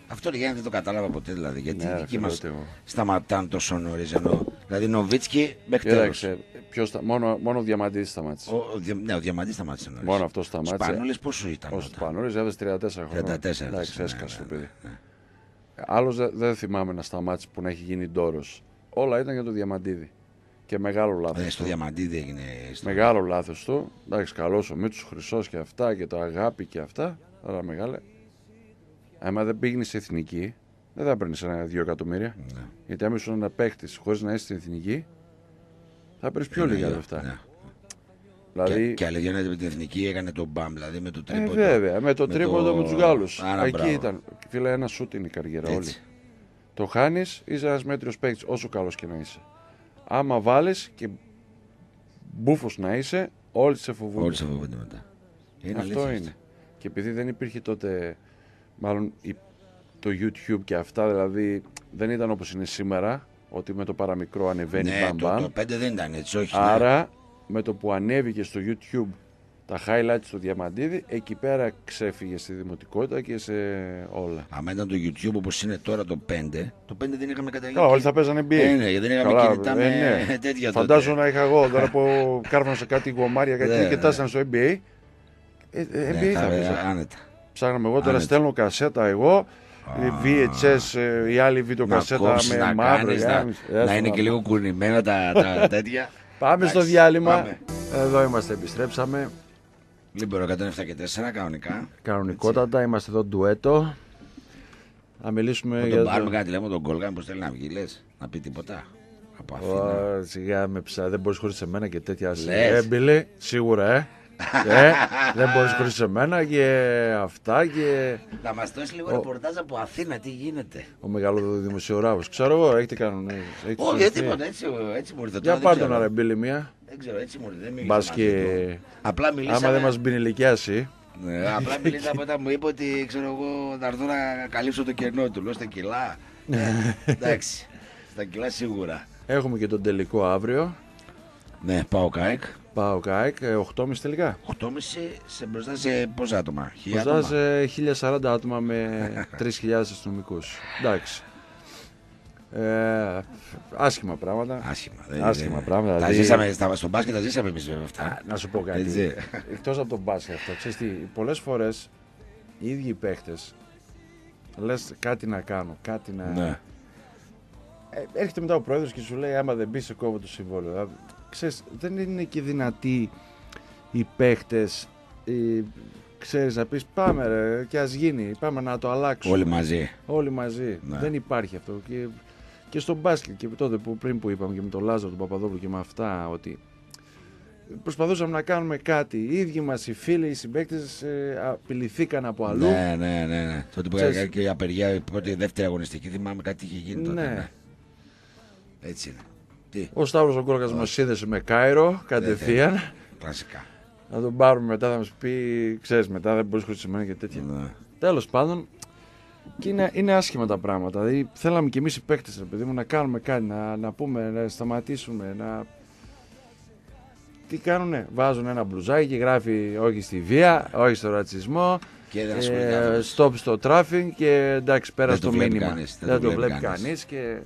Αυτό λέει, δεν το κατάλαβα ποτέ δηλαδή. Γιατί Ναι, οι ρε, δικοί φίλε, μας ούτε εγώ. σταματάνε τόσο νωρίς. Ενώ... Δηλαδή Νοβίτσκι μέχρι τέλος. Κοίταξε, ποιος στα- μόνο, μόνο ο Διαμαντής σταμάτησε. Ο, ο, Δια- ναι, ο Διαμαντής σταμάτησε νωρίς. Μόνο αυτός Ο σταμάτησε. Σπανούλης πόσο ήταν. Ο όταν; Σπανούλης έβαζε 34 χρόνια. 34. Εντάξει, ναι, έσκασε ναι, το ναι, παιδί. ναι. Άλλος δεν θυμάμαι να σταμάτησε που να έχει γίνει ντόρος. Όλα ήταν για το Διαμαντίδη. Και μεγάλο λάθος. Ε, στο Διαμαντίδη έγινε. Στο... Μεγάλο λάθος του. Εντάξει, καλός ο Μίτσος Χρυσός και αυτά και το αγάπη και αυτά. Αλλά μεγάλε. Άμα δεν πήγαινες σε εθνική, δεν θα παίρνει ένα-δύο εκατομμύρια. Ναι. Γιατί άμα ήσουν ένα παίχτης χωρίς να είσαι στην εθνική, θα παίρνει πιο Είναι λίγα ίδιο, λεφτά. ναι. Δηλαδή, Και, και αλήθεια είναι ότι με την εθνική έκανε τον μπαμ, δηλαδή με το ε, τρίποντο. βέβαια, με το με τρίποντο το- με τους Γάλλους. Άρα, Εκεί μπράβο. ήταν. Φίλε, ένα σουτ είναι η καριέρα όλη. Έτσι. Το χάνεις, είσαι ένας μέτριος παίκτης, όσο καλός και να είσαι. Άμα βάλεις και μπούφος να είσαι, όλοι σε φοβούνται. Όλοι σε φοβούνται μετά. Είναι Αυτό αλήθεια είναι. Και επειδή δεν υπήρχε τότε, μάλλον η- το YouTube και αυτά, δηλαδή δεν ήταν όπως είναι σήμερα, ότι με το παραμικρό ανεβαίνει Ναι, μπαμ το, μπαμ. το 5 δεν ήταν έτσι, όχι. ναι. Άρα με το που ανέβηκε στο YouTube τα highlights του Διαμαντίδη, εκεί πέρα ξέφυγε στη δημοτικότητα και σε όλα. Άμα ήταν το YouTube όπως είναι τώρα το 5, το 5 δεν είχαμε καταλήξει. Καλά, όλοι θα παίζανε NBA. Ε, ναι, γιατί δεν είχαμε Καλά, κινητά ε, με ναι. τέτοια τότε. Φαντάζομαι να είχα εγώ τώρα που κάρφωνα σε κάτι γομάρια κάτι Ναι, και ναι. τάσαν στο NBA. Ε, ε, Ναι, NBA θα θα- παίζα. Άνετα. Ψάχναμε εγώ τώρα, Άνετα. στέλνω κασέτα εγώ, Α. η VHS, ες, η άλλη βιντεοκασέτα να κόψεις, με να μαύρο. κάνεις, για να, μισ- να έστω είναι και λίγο κουρνημένα τα, τα τέτοια. Πάμε στο Εντάξει, διάλειμμα. πάμε. Εδώ είμαστε, επιστρέψαμε. Λίμπερο 107 και 4 κανονικά. Κανονικότατα, είμαστε εδώ ντουέτο. Να μιλήσουμε Θα για τον το... πάρουμε κάτι τηλέφωνο τον Γκολγάν που θέλει να βγει, λες, να πει τίποτα. Από Αθήνα. Ω, σιγά με ψά, δεν μπορείς χωρίς εμένα και τέτοια Λες. έμπιλη, σίγουρα, ε. Ε, δεν μπορείς χωρίς εμένα και αυτά και Να μας δώσεις λίγο ρεπορτάζ από Αθήνα, τι γίνεται; ο μεγάλο δημοσιογράφος. Ξέρω εγώ, έχετε κάνει. έχετε Όχι, συνηθίσει. τίποτα, έτσι, έτσι μου ήρθε. Για τώρα, δεν πάρ' τον ξέρω. αρεμπίλη μία. Δεν ξέρω, έτσι μου ήρθε. Δεν μίλησα Μπας μαζί και του. Απλά μιλήσαμε. άμα δεν μας μπινηλικιάσει. Ναι, απλά μιλήσαμε όταν μου είπε ότι ξέρω εγώ θα έρθω να καλύψω το κενό του. Λέω στα κιλά. Εντάξει. Στα κιλά σίγουρα. Έχουμε και τον τελικό αύριο. Ναι, πάω ΚΑΕΚ. Πάω ΚΑΕΚ, ε, 8.30 τελικά. 8.30 σε μπροστά σε πόσα άτομα; Χίλια Μπροστά άτομα; σε 1040 άτομα με [LAUGHS] 3.000 αστυνομικούς. Εντάξει. Ε, άσχημα πράγματα. Άσχημα. Δεν, Άσχημα δεν- πράγματα, Τα δηλαδή- ζήσαμε, στα, στον μπάσκετ τα ζήσαμε εμείς βέβαια αυτά. Α, να σου πω κάτι. Έτσι. Εκτός από τον μπάσκετ αυτό, ξέρεις τι, πολλές φορές οι ίδιοι οι παίχτες λες κάτι να κάνω, κάτι να... Ναι. Ε, έρχεται μετά ο πρόεδρος και σου λέει άμα δεν μπεις σε κόβω το συμβόλαιο. Δηλαδή, ξέρεις, δεν είναι και δυνατοί οι παίχτες οι, ξέρεις να πεις πάμε ρε και ας γίνει, πάμε να το αλλάξουμε. Όλοι μαζί. Όλοι μαζί. Ναι. Δεν υπάρχει αυτό. Και, και στο μπάσκετ και τότε που πριν που είπαμε και με τον Λάζαρο τον Παπαδόπουλο και με αυτά ότι προσπαθούσαμε να κάνουμε κάτι. Οι ίδιοι μας οι φίλοι, οι συμπαίκτες ε, απειληθήκαν από αλλού. Ναι, ναι, ναι. ναι. Τότε που Ξέρεις- έκανε και η απεργία, η πρώτη, η δεύτερη αγωνιστική, θυμάμαι κάτι είχε γίνει τότε. Ναι. Ναι. Έτσι είναι. Τι, Ο Σταύρος ο Κόρκας μας είδεσε με Κάιρο κατευθείαν. κλασικά. να τον πάρουμε μετά, θα μας πει, ξέρεις μετά δεν μπορείς χωρίς εμένα και τέτοια. Ναι. Τέλος πάντων, και είναι, είναι άσχημα τα πράγματα. Δηλαδή, θέλαμε κι εμείς οι παίκτες, ρε παιδί μου, να κάνουμε κάτι, να, να πούμε, να σταματήσουμε, να... Τι κάνουνε, βάζουν ένα μπλουζάκι και γράφει όχι στη βία, όχι στο ρατσισμό, Και δεν ασχολείται ε, άνθρωπος. stop στο traffic και εντάξει πέρα Δεν στο το βλέπει μήνυμα. κανείς, δεν, το βλέπει κανείς, κανείς. και...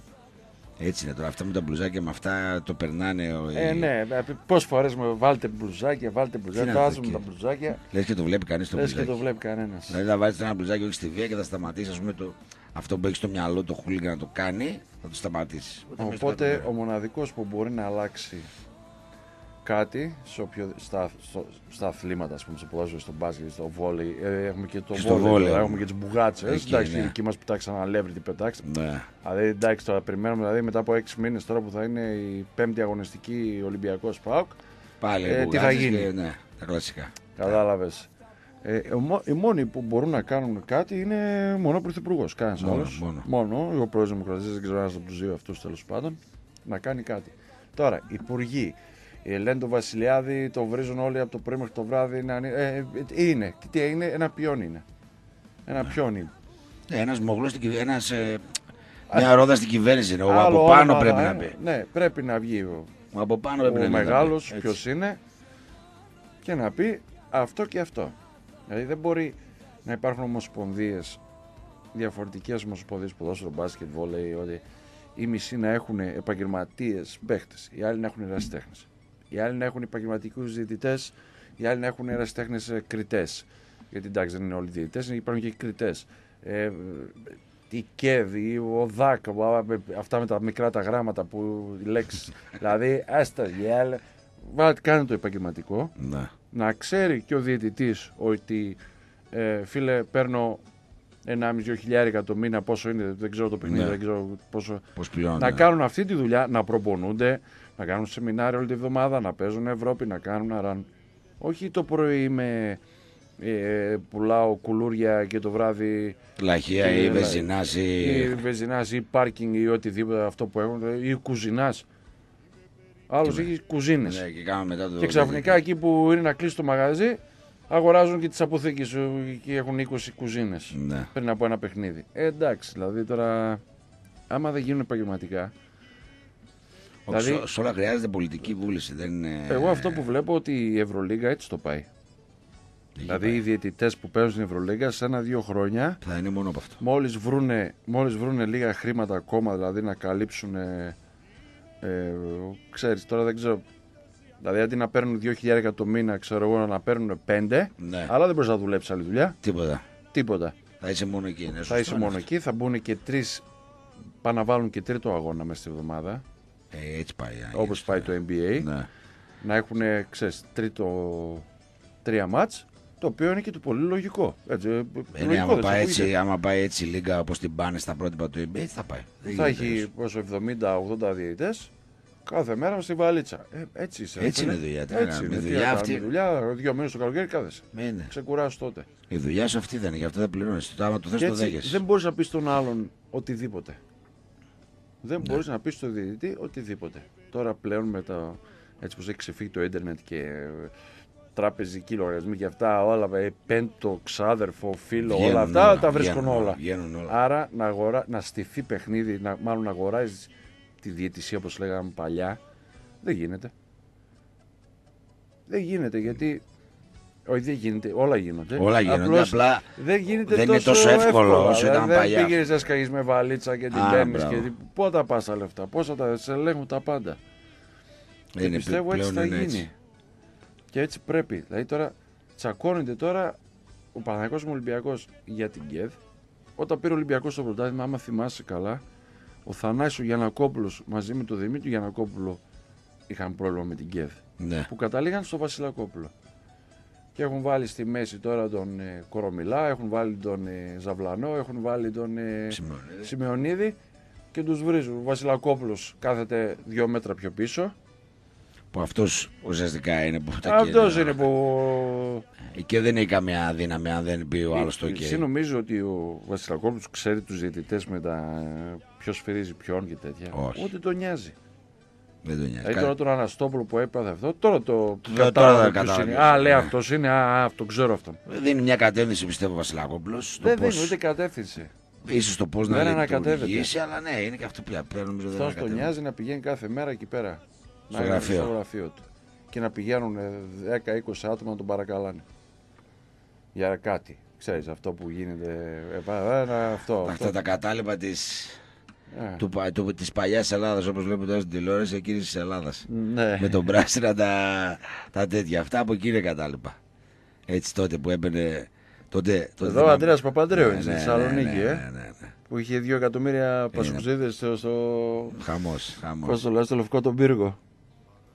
Έτσι είναι τώρα. Αυτά με τα μπλουζάκια με αυτά το περνάνε. ο- Ε, οι- ναι, πόσες φορές μου βάλτε μπλουζάκια, βάλτε μπλουζάκια, Τι να βάζουμε το τα και- μπλουζάκια. Λες και το βλέπει κανείς το Λες και μπλουζάκι. το βλέπει κανένας. Δηλαδή θα βάζεις ένα μπλουζάκι όχι στη βία και θα σταματήσεις. Α πούμε το, αυτό που έχεις στο μυαλό το χούλιγκα να το κάνει, θα το σταματήσεις. Οπότε ο μοναδικός που μπορεί να αλλάξει κάτι σε όποιο, στα, στο, στα αθλήματα, ας πούμε, στο ποδόσφαιρο, στο μπάσκετ, στο βόλεϊ. Ε, έχουμε και το Και στο βόλεϊ, βόλεϊ. τώρα, έχουμε και τις μπουγάτσες. Εκεί, Εντάξει, ναι. οι δικοί μα πετάξαν αλεύρι, τι πετάξαν. Ναι. Δηλαδή, εντάξει, τώρα περιμένουμε δηλαδή, μετά από 6 μήνες τώρα που θα είναι η πέμπτη αγωνιστική Ολυμπιακός ΠΑΟΚ. Πάλι Ε, τι μπουγάτσες θα γίνει; Και, ναι, τα κλασικά. Κατάλαβες. Ε, ο μο- οι μόνοι που μπορούν να κάνουν κάτι είναι μόνο ο Πρωθυπουργός. Κανένας Μόνο, άλλος. μόνο. μόνο. Ο πρόεδρος Δημοκρατίας, δεν ξέρω ένας από τους δύο αυτούς τέλος πάντων, να κάνει κάτι. Τώρα, υπουργοί. Ε, λένε τον Βασιλιάδη, το βρίζουν όλοι από το πρωί μέχρι το βράδυ. Είναι, ανή- ε, ε, τι είναι, τι, τι είναι, ένα πιόν είναι. Ένα πιόν είναι. Ναι, ένας μογλός στην κυβέρνηση. Ένας, ε, μια ρόδα στην κυβέρνηση είναι. Ο Άλλο από πάνω όνομα, πρέπει ε, να πει. Ναι, πρέπει να βγει ο, Ο από πάνω πρέπει να ο είναι. μεγάλος, Έτσι. ποιος είναι, και να πει αυτό και αυτό. Δηλαδή δεν μπορεί να υπάρχουν ομοσπονδίες, διαφορετικές ομοσπονδίες ποδόσφαιρο, μπάσκετ, βόλεϊ, ότι οι μισοί να έχουν επαγγελματίες παίχτες, οι άλλοι να έχουν ερασιτέχνες. Οι άλλοι να έχουν επαγγελματικούς διαιτητές, οι άλλοι να έχουν ερασιτέχνε κριτές. Γιατί εντάξει δεν είναι όλοι διαιτητές, υπάρχουν και κριτές. Ε, η ΚΕΔ, η- ο ΔΑΚ, ο- αυτά με τα μικρά τα γράμματα που οι λέξεις. [LAUGHS] δηλαδή, άστα γέλα. Βάλτε, κάνε το επαγγελματικό. Ναι. Να ξέρει και ο διαιτητής ότι ε, φίλε παίρνω 1,5-2 χιλιάρικα το μήνα πόσο είναι, δεν ξέρω το παιχνίδι, Ναι. δεν ξέρω πόσο. Πώς πληρώνει. Να κάνουν αυτή τη δουλειά, να προπονούνται, να κάνουν σεμινάρια όλη τη βδομάδα, να παίζουν Ευρώπη, να κάνουν να ραν. Όχι το πρωί με ε, πουλάω κουλούρια και το βράδυ Λαχεία και- ή βεζινά ή ή. βεζινάς ή πάρκινγκ ή οτιδήποτε αυτό που έχουν ή κουζινάς. Άλλος Τι έχει κουζίνες. Ναι, και κάνουμε μετά το. Και ξαφνικά εκεί που είναι να κλείσει το μαγαζί, αγοράζουν και τις αποθήκες σου και έχουν 20 κουζίνες Ναι. πριν από ένα παιχνίδι. Ε, εντάξει, δηλαδή τώρα, άμα δεν γίνουν επαγγελματικά. Όχι, Δηλαδή- σε- σε όλα χρειάζεται πολιτική βούληση. Δεν είναι... Εγώ αυτό που βλέπω ότι η Ευρωλίγα έτσι το πάει. Εκεί δηλαδή πάει. οι διαιτητές που παίζουν στην Ευρωλίγα σε ένα-δύο χρόνια, Θα είναι μόνο από αυτό. μόλις βρούνε, μόλις βρούνε λίγα χρήματα ακόμα, δηλαδή να καλύψουν. Ε, ε, ξέρεις, τώρα δεν ξέρω. Δηλαδή αντί να παίρνουν 2.000 το μήνα, ξέρω εγώ, να παίρνουν 5, Ναι. αλλά δεν μπορείς να δουλέψεις άλλη δουλειά. Τίποτα. Τίποτα. Θα είσαι μόνο εκεί. Ναι, θα σωστό είσαι είναι μόνο αυτό. εκεί, θα μπουν και τρεις. Πάνε να βάλουν και τρίτο αγώνα μέσα στη βδομάδα, Ε, έτσι πάει. α, όπως έτσι. πάει το NBA. Ναι. Να έχουν, ξέρεις, τρίτο. τρία μάτς, το οποίο είναι και το πολύ λογικό. Έτσι, Ε, λογικό, ναι, άμα, δεν πάει σου έτσι, άμα πάει έτσι η λίγα όπως την πάνε στα πρότυπα του NBA, έτσι θα πάει. Δεν Θα γίνεται έχει αλλιώς. πόσο 70-80 διαιτητές κάθε μέρα στη βαλίτσα. Ε, έτσι είσαι. Έτσι φίλε. είναι η δουλειά, τι να Έτσι κάνουμε. είναι. Η Τι δουλειά να αυτή- κάνουμε, δουλειά, δύο μήνες το καλοκαίρι κάθεσαι. Ε, ναι. Ξεκουράσου τότε. Η δουλειά σου αυτή δεν είναι, γι' αυτό δεν πληρώνεις. Το άμα το θες Και το έτσι δέχεσαι. δεν μπορείς να πεις στον άλλον οτιδήποτε. Δεν Ναι. μπορείς να πεις στον διαιτητή οτιδήποτε. Τώρα πλέον με τα. έτσι πως έχει ξεφύγει το ίντερνετ και ε, τραπεζικοί λογαριασμοί και αυτά όλα, ε, πέντο, ξάδερφο, φίλο, Βγαίνουν όλα αυτά τα βρίσκουν βγαίνουν όλα. Βγαίνουν όλα. Άρα να, αγορά, να στηθεί παιχνίδι, να, μάλλον να αγοράζεις τη διαιτησία όπως λέγαμε παλιά, δεν γίνεται. Δεν γίνεται γιατί. Όχι, δεν γίνεται, όλα γίνονται. Όλα γίνονται. Απλώς Απλά δεν γίνεται δεν είναι τόσο, τόσο εύκολο εύκολα. όσο ήταν δεν παλιά. πήγαινες, έσκαγε με βαλίτσα και την Α, παίρνεις. μπράβο. Και... Πότε θα πας τα λεφτά, πώ θα τα σε ελέγχουν τα πάντα. Και είναι πιστεύω έτσι πλέον θα είναι γίνει. έτσι. Και έτσι πρέπει. Δηλαδή τώρα τσακώνεται τώρα ο Παναγιώτο με Ολυμπιακός για την ΚΕΔ. Όταν πήρε ο Ολυμπιακός το πρωτάθλημα, άμα θυμάσαι καλά, ο Θανάσης ο Γιανακόπουλος μαζί με τον Δημήτρη Γιανακόπουλο είχαν πρόβλημα με την ΚΕΔ. Ναι. Που καταλήγαν στο Βασιλακόπουλο. Και έχουν βάλει στη μέση τώρα τον ε, Κορομιλά, έχουν βάλει τον ε, Ζαβλανό, έχουν βάλει τον ε, Σημειώνεται. Σημεωνίδη και τους βρίζουν. Ο Βασιλακόπουλος κάθεται δύο μέτρα πιο πίσω. Που αυτός ουσιαστικά είναι που τα Αυτός κέρδισε. είναι που. Και δεν έχει καμία δύναμη αν δεν πει ο άλλος το Εσύ OK. νομίζω ότι ο Βασιλακόπουλος ξέρει τους διαιτητές με τα. Ποιος σφυρίζει ποιον και τέτοια. Όχι. Ούτε τον νοιάζει. Δεν τον νοιάζει. Δηλαδή τώρα τον Αναστόπουλο που έπαθε αυτό, τώρα το. Τώρα κατάλαβα το ποιος κατάλαβες, είναι. Α, λέει ναι. αυτός είναι, α, αυτό ξέρω αυτόν. Δίνει μια κατεύθυνση πιστεύω ο Βασιλακόπουλο. Δεν δίνει ούτε κατεύθυνση. ίσως το πώς Δεν να ανακατεύεται. λειτουργήσει, αλλά ναι, είναι και αυτό που πλέον νομίζω δεν Αυτός τον ανακατεύεται. νοιάζει να πηγαίνει κάθε μέρα εκεί πέρα. Στο να είναι γραφείο. Στο γραφείο του. Και να πηγαίνουν ε, 10-20 άτομα να τον παρακαλάνε. Για κάτι. Ξέρεις αυτό που γίνεται. Ε, πα- ε, αυτό, Αυτά αυτό. τα κατάλοιπα της, Ε, του, πα- του, της παλιάς Ελλάδας όπως βλέπουμε τώρα στην τηλεόραση εκείνης της Ελλάδας. ναι. Με τον πράσινα τα, τα τέτοια. Αυτά από εκεί είναι κατάλοιπα. Έτσι τότε που έμπαινε. Τότε, τότε Εδώ ο θυμάμαι- Αντρέας Παπαντρέου είναι Ναι, στη ναι, Θεσσαλονίκη, ναι, ε. ναι, ναι, ναι. Που είχε 2 εκατομμύρια πασουξίδες στο, στο, Χαμός, χαμός. πώς το λέω, στο Λευκό τον Πύργο.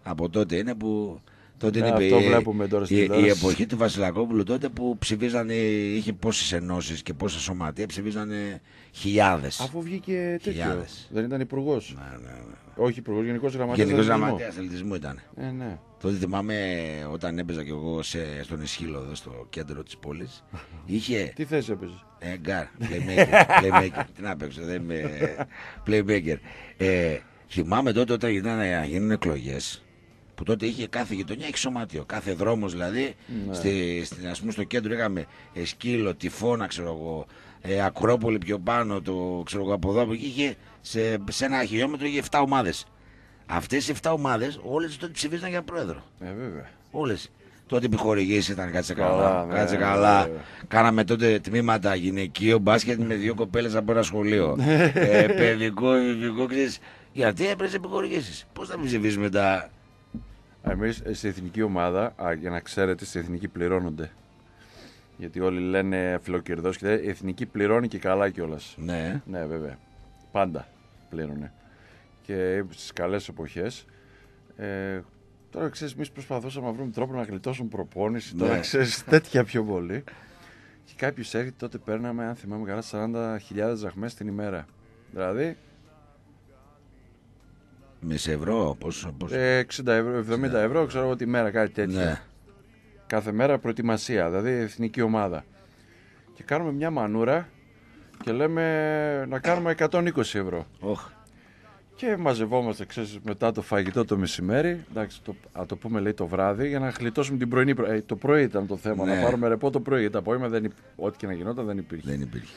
Από τότε είναι που. Τότε Ναι, είναι αυτό η, βλέπουμε τώρα στην η, η τηλεόραση. εποχή του Βασιλακόπουλου τότε που ψηφίζανε, είχε πόσες ενώσεις και πόσα σωματεία, ψηφίζανε χιλιάδες. Αφού βγήκε τέτοιο. Χιλιάδες. Δεν ήταν υπουργός. Ναι, ναι, ναι. Όχι υπουργός, γενικός γραμματέας. Γενικός γραμματέας αθλητισμού ήταν. Ε, ναι. Τότε θυμάμαι όταν έπαιζα κι εγώ σε, στον Ισχύλο εδώ στο κέντρο της πόλης. Είχε. Τι θέση έπαιζες; Ε, guard, playmaker, playmaker. Τι να παίξω, δεν είμαι [LAUGHS] playmaker. Ε, θυμάμαι τότε όταν γινόταν να γίνουν εκλογές, που τότε είχε κάθε γειτονιά έχει σωμάτιο. Κάθε δρόμος δηλαδή, Ναι. στη, στην, ας πούμε, στο κέντρο είχαμε ε, σκύλο, τυφώνα, ξέρω εγώ, ε, Ακρόπολη πιο πάνω, το ξέρω εγώ από εδώ, από εκεί είχε σε, σε ένα χιλιόμετρο είχε 7 ομάδες. Αυτές οι 7 ομάδες, όλες τότε ψηφίζαν για πρόεδρο. Ε, βέβαια. Όλες. Τότε επιχορηγήσει ήταν κάτσε Καλά, καλά. ναι, κάτσε ναι, καλά. βέβαια. Κάναμε τότε τμήματα γυναικείο μπάσκετ με δύο κοπέλες από ένα σχολείο. ε, παιδικό, βιβλικό, ξέρεις. Γιατί έπρεπε επιχορηγήσεις. Πώς θα μην ψηφίσουμε τα. Εμείς στην εθνική ομάδα, α, για να ξέρετε, στην εθνική πληρώνονται. Γιατί όλοι λένε φιλοκερδός και τέτοια. Η εθνική πληρώνει και καλά κιόλας. Ναι. Ναι, βέβαια. Πάντα πλήρωνε. Και στις καλές εποχές. Ε, τώρα ξέρεις, εμείς προσπαθούσαμε να βρούμε τρόπο να γλιτώσουμε προπόνηση. Τώρα Ναι. ξέρεις τέτοια πιο πολύ. Και κάποιος έρχεται τότε παίρναμε, αν θυμάμαι καλά, 40.000 ζαχμέ την ημέρα. Δηλαδή Με σε ευρώ, πόσο. πόσο; ε, 60 ευρώ, 70 ευρώ, ξέρω εγώ τη μέρα, κάτι τέτοιο. ναι. Κάθε μέρα προετοιμασία, δηλαδή εθνική ομάδα. Και κάνουμε μια μανούρα και λέμε να κάνουμε 120 ευρώ. Όχ. Και μαζευόμαστε, ξέρεις, μετά το φαγητό το μεσημέρι, εντάξει, το, α το πούμε λέει το βράδυ, για να γλιτώσουμε την πρωινή. προ- Ε, το πρωί ήταν το θέμα, Ναι. να πάρουμε ρεπό το πρωί, γιατί το απόγευμα δεν, υπ- ό,τι και να γινόταν δεν υπήρχε. Δεν υπήρχε.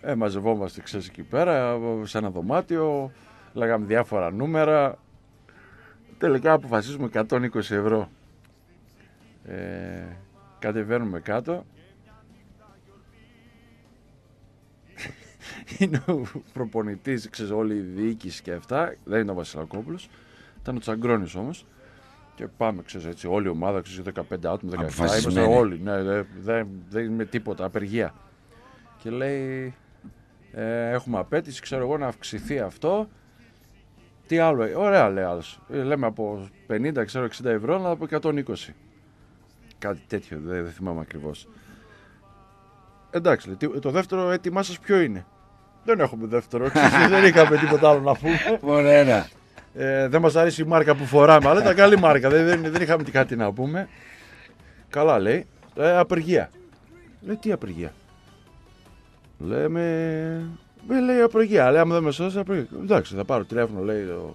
Ε, μαζευόμαστε, ξέρεις, εκεί πέρα, σε ένα δωμάτιο, λέγαμε διάφορα νούμερα. Τελικά αποφασίζουμε 120 ευρώ. Ε, κατεβαίνουμε κάτω. [LAUGHS] Είναι ο προπονητής, ξέρεις, όλη η διοίκηση και αυτά. Δεν είναι ο Βασιλακόπουλος. Ήταν ο Τσαγκρόνης όμως. Και πάμε, ξέρεις, έτσι, όλη η ομάδα, ξέρεις, 15 άτομα, 17. Είμαστε Αποφασισμένοι. όλοι, ναι, δεν δεν δεν είναι τίποτα, απεργία. Και λέει, ε, έχουμε απέτηση, ξέρω εγώ, να αυξηθεί αυτό. Τι άλλο, ε, ωραία λέει άλλος. Ε, λέμε από 50, ξέρω, 60 ευρώ, να από 120. Κάτι τέτοιο, δεν, δεν θυμάμαι ακριβώς. Εντάξει, λέει, τι- το δεύτερο έτοιμά σας ποιο είναι; Δεν έχουμε δεύτερο, ξέρεις, [LAUGHS] δεν είχαμε τίποτα άλλο να πούμε. Μόνο ένα. Ε, δεν μας αρέσει η μάρκα που φοράμε, αλλά ήταν καλή μάρκα, δεν, δεν, δεν είχαμε κάτι να πούμε. Καλά λέει, ε, απεργία. Λέει, τι απεργία; Λέμε, ε, λέει απεργία, λέει, άμα δεν με σώσει, απεργία. Εντάξει, θα πάρω τηλέφωνο, λέει, το,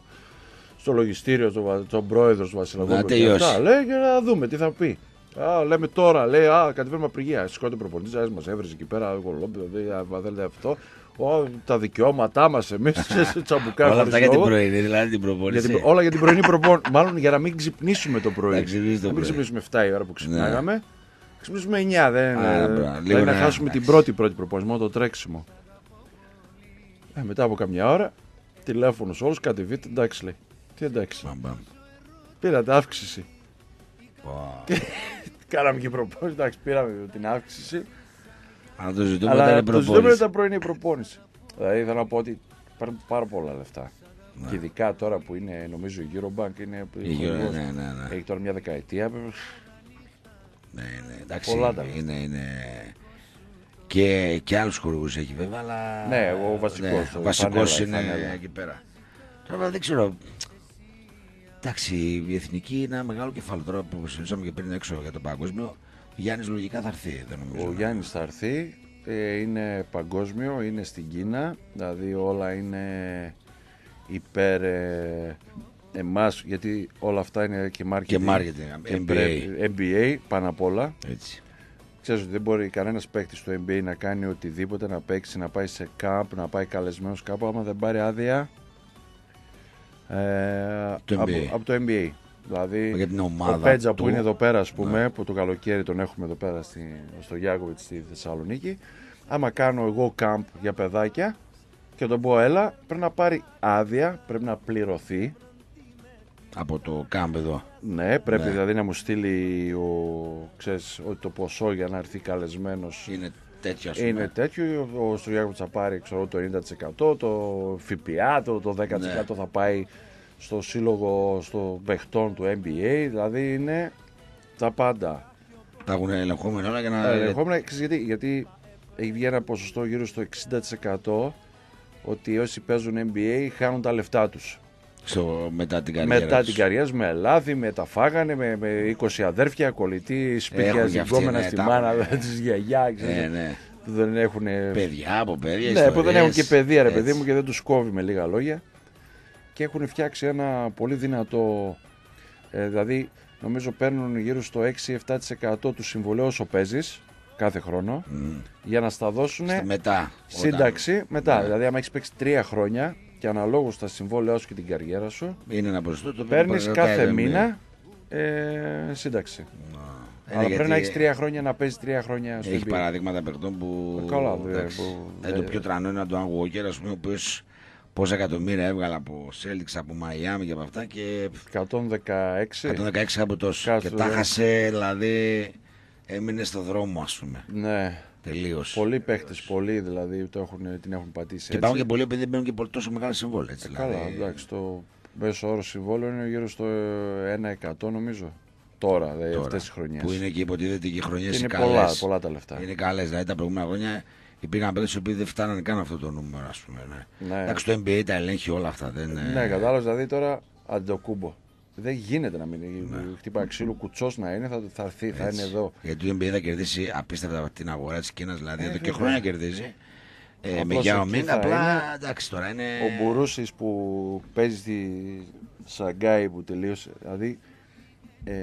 στο λογιστήριο, τον, βα- τον πρόεδρο του Βασιλακόπουλου. Να και τελειώσει. αυτά, Λέει, και να δούμε τι θα πει. Α, λέμε τώρα, λέει, α, κατεβαίνουμε απεργία. Σηκώνει τον προπονητής, ας, μας έβριζε εκεί πέρα, κολόμπι, δηλαδή, αν θέλετε αυτό. Ω, τα δικαιώματά μας εμείς, [LAUGHS] τσαμπουκά. Όλα χωρίς αυτά για την λόγο. πρωινή, δηλαδή την Για προπόνηση. την, όλα για την πρωινή προπόνηση. [LAUGHS] Μάλλον για να μην ξυπνήσουμε το πρωί. Να ξυπνήσει το να μην πρωί. ξυπνήσουμε 7 η ώρα που ξυπνάγαμε. Ξυπνήσουμε 9. Δεν, Α, ε, μπράβο, δηλαδή λίγο να να- χάσουμε την εντάξει. πρώτη πρώτη προπόνηση, μόνο το τρέξιμο. Ε, μετά από καμιά ώρα, τηλέφωνος σε όλου, κατεβείτε. Εντάξει λέει. Τι εντάξει. Μπαμ, μπαμ. Πήρατε αύξηση. Πω. [LAUGHS] Κάναμε και προπόνηση. Εντάξει, πήραμε την αύξηση. Αν το ζητούμε αλλά ήταν το ζητούμενο προπόνηση. ήταν πρωινή προπόνηση. Δηλαδή θέλω να πω ότι παίρνουν πάρα πολλά λεφτά. Ναι. Και ειδικά τώρα που είναι, νομίζω, η Eurobank είναι. Η Euro, χορηγός. ναι, ναι, ναι. Έχει τώρα μια δεκαετία. Ναι, ναι, εντάξει. Πολλά τα είναι, είναι... Και, και άλλους χορηγούς έχει βέβαια, αλλά. Ναι, ο βασικός, Ναι, ο ο βασικός Φανέλα, η είναι Φανέλα. εκεί πέρα. Τώρα δεν ξέρω. Εντάξει, η εθνική είναι ένα μεγάλο κεφάλαιο. Τώρα που συζητήσαμε και πριν έξω για το παγκόσμιο, ο Γιάννης λογικά θα έρθει. Δεν νομίζω. Ο Γιάννης θα έρθει. Ε, είναι παγκόσμιο, είναι στην Κίνα. Δηλαδή όλα είναι υπέρ ε, εμάς, γιατί όλα αυτά είναι και marketing. Και marketing, και NBA. πρέπει- NBA πάνω απ' όλα. Έτσι. Ξέρεις ότι δεν μπορεί κανένας παίκτης στο NBA να κάνει οτιδήποτε, να παίξει, να πάει σε camp, να πάει καλεσμένος κάπου, άμα δεν πάρει άδεια ε, Το από, NBA. από το NBA. Δηλαδή, Για την ομάδα. ο Πέτζα του. που είναι εδώ πέρα, ας πούμε, που το καλοκαίρι τον έχουμε εδώ πέρα στη, στο Γιάκοβιτς στη Θεσσαλονίκη. Άμα κάνω εγώ camp για παιδάκια και τον πω έλα, πρέπει να πάρει άδεια, πρέπει να πληρωθεί. Από το κάμπ εδώ. Ναι, πρέπει Ναι. δηλαδή να μου στείλει ο, ξέρεις, ότι το ποσό για να έρθει καλεσμένος Είναι τέτοιο, ας πούμε. είναι τέτοιο. Ο Στογιάκοβιτ θα πάρει ξέρω, το 90%, το ΦΠΑ, το, το 10% Ναι. θα πάει στο σύλλογο στο παιχτών του NBA. Δηλαδή είναι τα πάντα. Τα έχουν ελεγχόμενα όλα για να. Ε, Ελεγχόμενα, ξέρεις γιατί, γιατί έχει βγει ένα ποσοστό γύρω στο 60% ότι όσοι παίζουν NBA χάνουν τα λεφτά τους. Στο, μετά την καριέρα. Μετά τους. την καριέρα τους, με λάθη, με τα φάγανε, με, με 20 αδέρφια, κολλητή, σπίτια Έχουν κι αυτοί, ζυγόμενα ναι, στη τα μάνα έχουν. [LAUGHS] της γιαγιά, ξέρεις, Ε, ναι. που δεν έχουν Παιδιά από παιδιά. Ναι, που δεν έχουν και ιστορίες. παιδεία, ρε παιδί Έτσι. μου, και δεν τους κόβει με λίγα λόγια. Και έχουν φτιάξει ένα πολύ δυνατό. Ε, δηλαδή, νομίζω παίρνουν γύρω στο 6-7% του συμβολέου όσο παίζεις κάθε χρόνο Μμ. για να στα δώσουν Στο μετά. σύνταξη μετά. Ναι. Δηλαδή, άμα έχεις παίξει τρία χρόνια και αναλόγως στα συμβόλαιά σου και την καριέρα σου, Όταν είναι ένα ποσοστό το οποίο παίρνεις παρακολουθεί κάθε το NBA. μήνα ε, σύνταξη. Ε, Αλλά γιατί πρέπει να έχεις τρία χρόνια να παίζεις τρία χρόνια στο Έχεις NBA. παραδείγματα παιχτών που. Ε, καλά, δε, εντάξει. που- Ε, το πιο τρανό είναι το Walker, ας πούμε, ο οποίος πόσα εκατομμύρια έβγαλε από Celtics, από Miami και από αυτά και 116. 116 από τόσο. Κάτσε, Και τα δε. χάσε, δηλαδή έμεινε στο δρόμο, ας πούμε. Ναι. Τελείω. Πολλοί παίχτες, πολλοί δηλαδή το έχουν, την έχουν πατήσει. Και έτσι. υπάρχουν και πολλοί επειδή δεν μπαίνουν και πολύ τόσο μεγάλα συμβόλαια. Έτσι, Ε, Καλά, δηλαδή. εντάξει, το μέσο όρο συμβόλαιο είναι γύρω στο 1% νομίζω. Τώρα, δηλαδή Τώρα, αυτές τις χρονιές. Που είναι και υποτίθεται και οι χρονιές είναι καλέ. πολλά, πολλά τα λεφτά. Είναι καλές. Δηλαδή τα προηγούμενα χρόνια υπήρχαν παίκτες οι οποίοι δεν φτάνανε καν αυτό το νούμερο, ας πούμε. Ναι. Ναι, Εντάξει, το NBA τα ελέγχει όλα αυτά. Δεν, είναι- ναι κατάλαβες δηλαδή τώρα αντοκούμπο. Δεν γίνεται να μην χτύπα ξύλο κουτσός να είναι, θα, θα έρθει, θα Ναι. Έτσι. είναι εδώ. Γιατί το NBA θα κερδίσει απίστευτα την αγορά της Κίνας. Δηλαδή Ε, εδώ και βέβαια. χρόνια κερδίζει. Ε, με Απλώς Γιάο εκεί Μίνγκ, θα απλά είναι εντάξει τώρα είναι. Ο Μπουρούσης που παίζει στη Σαγκάη που τελείωσε. Δηλαδή, ε,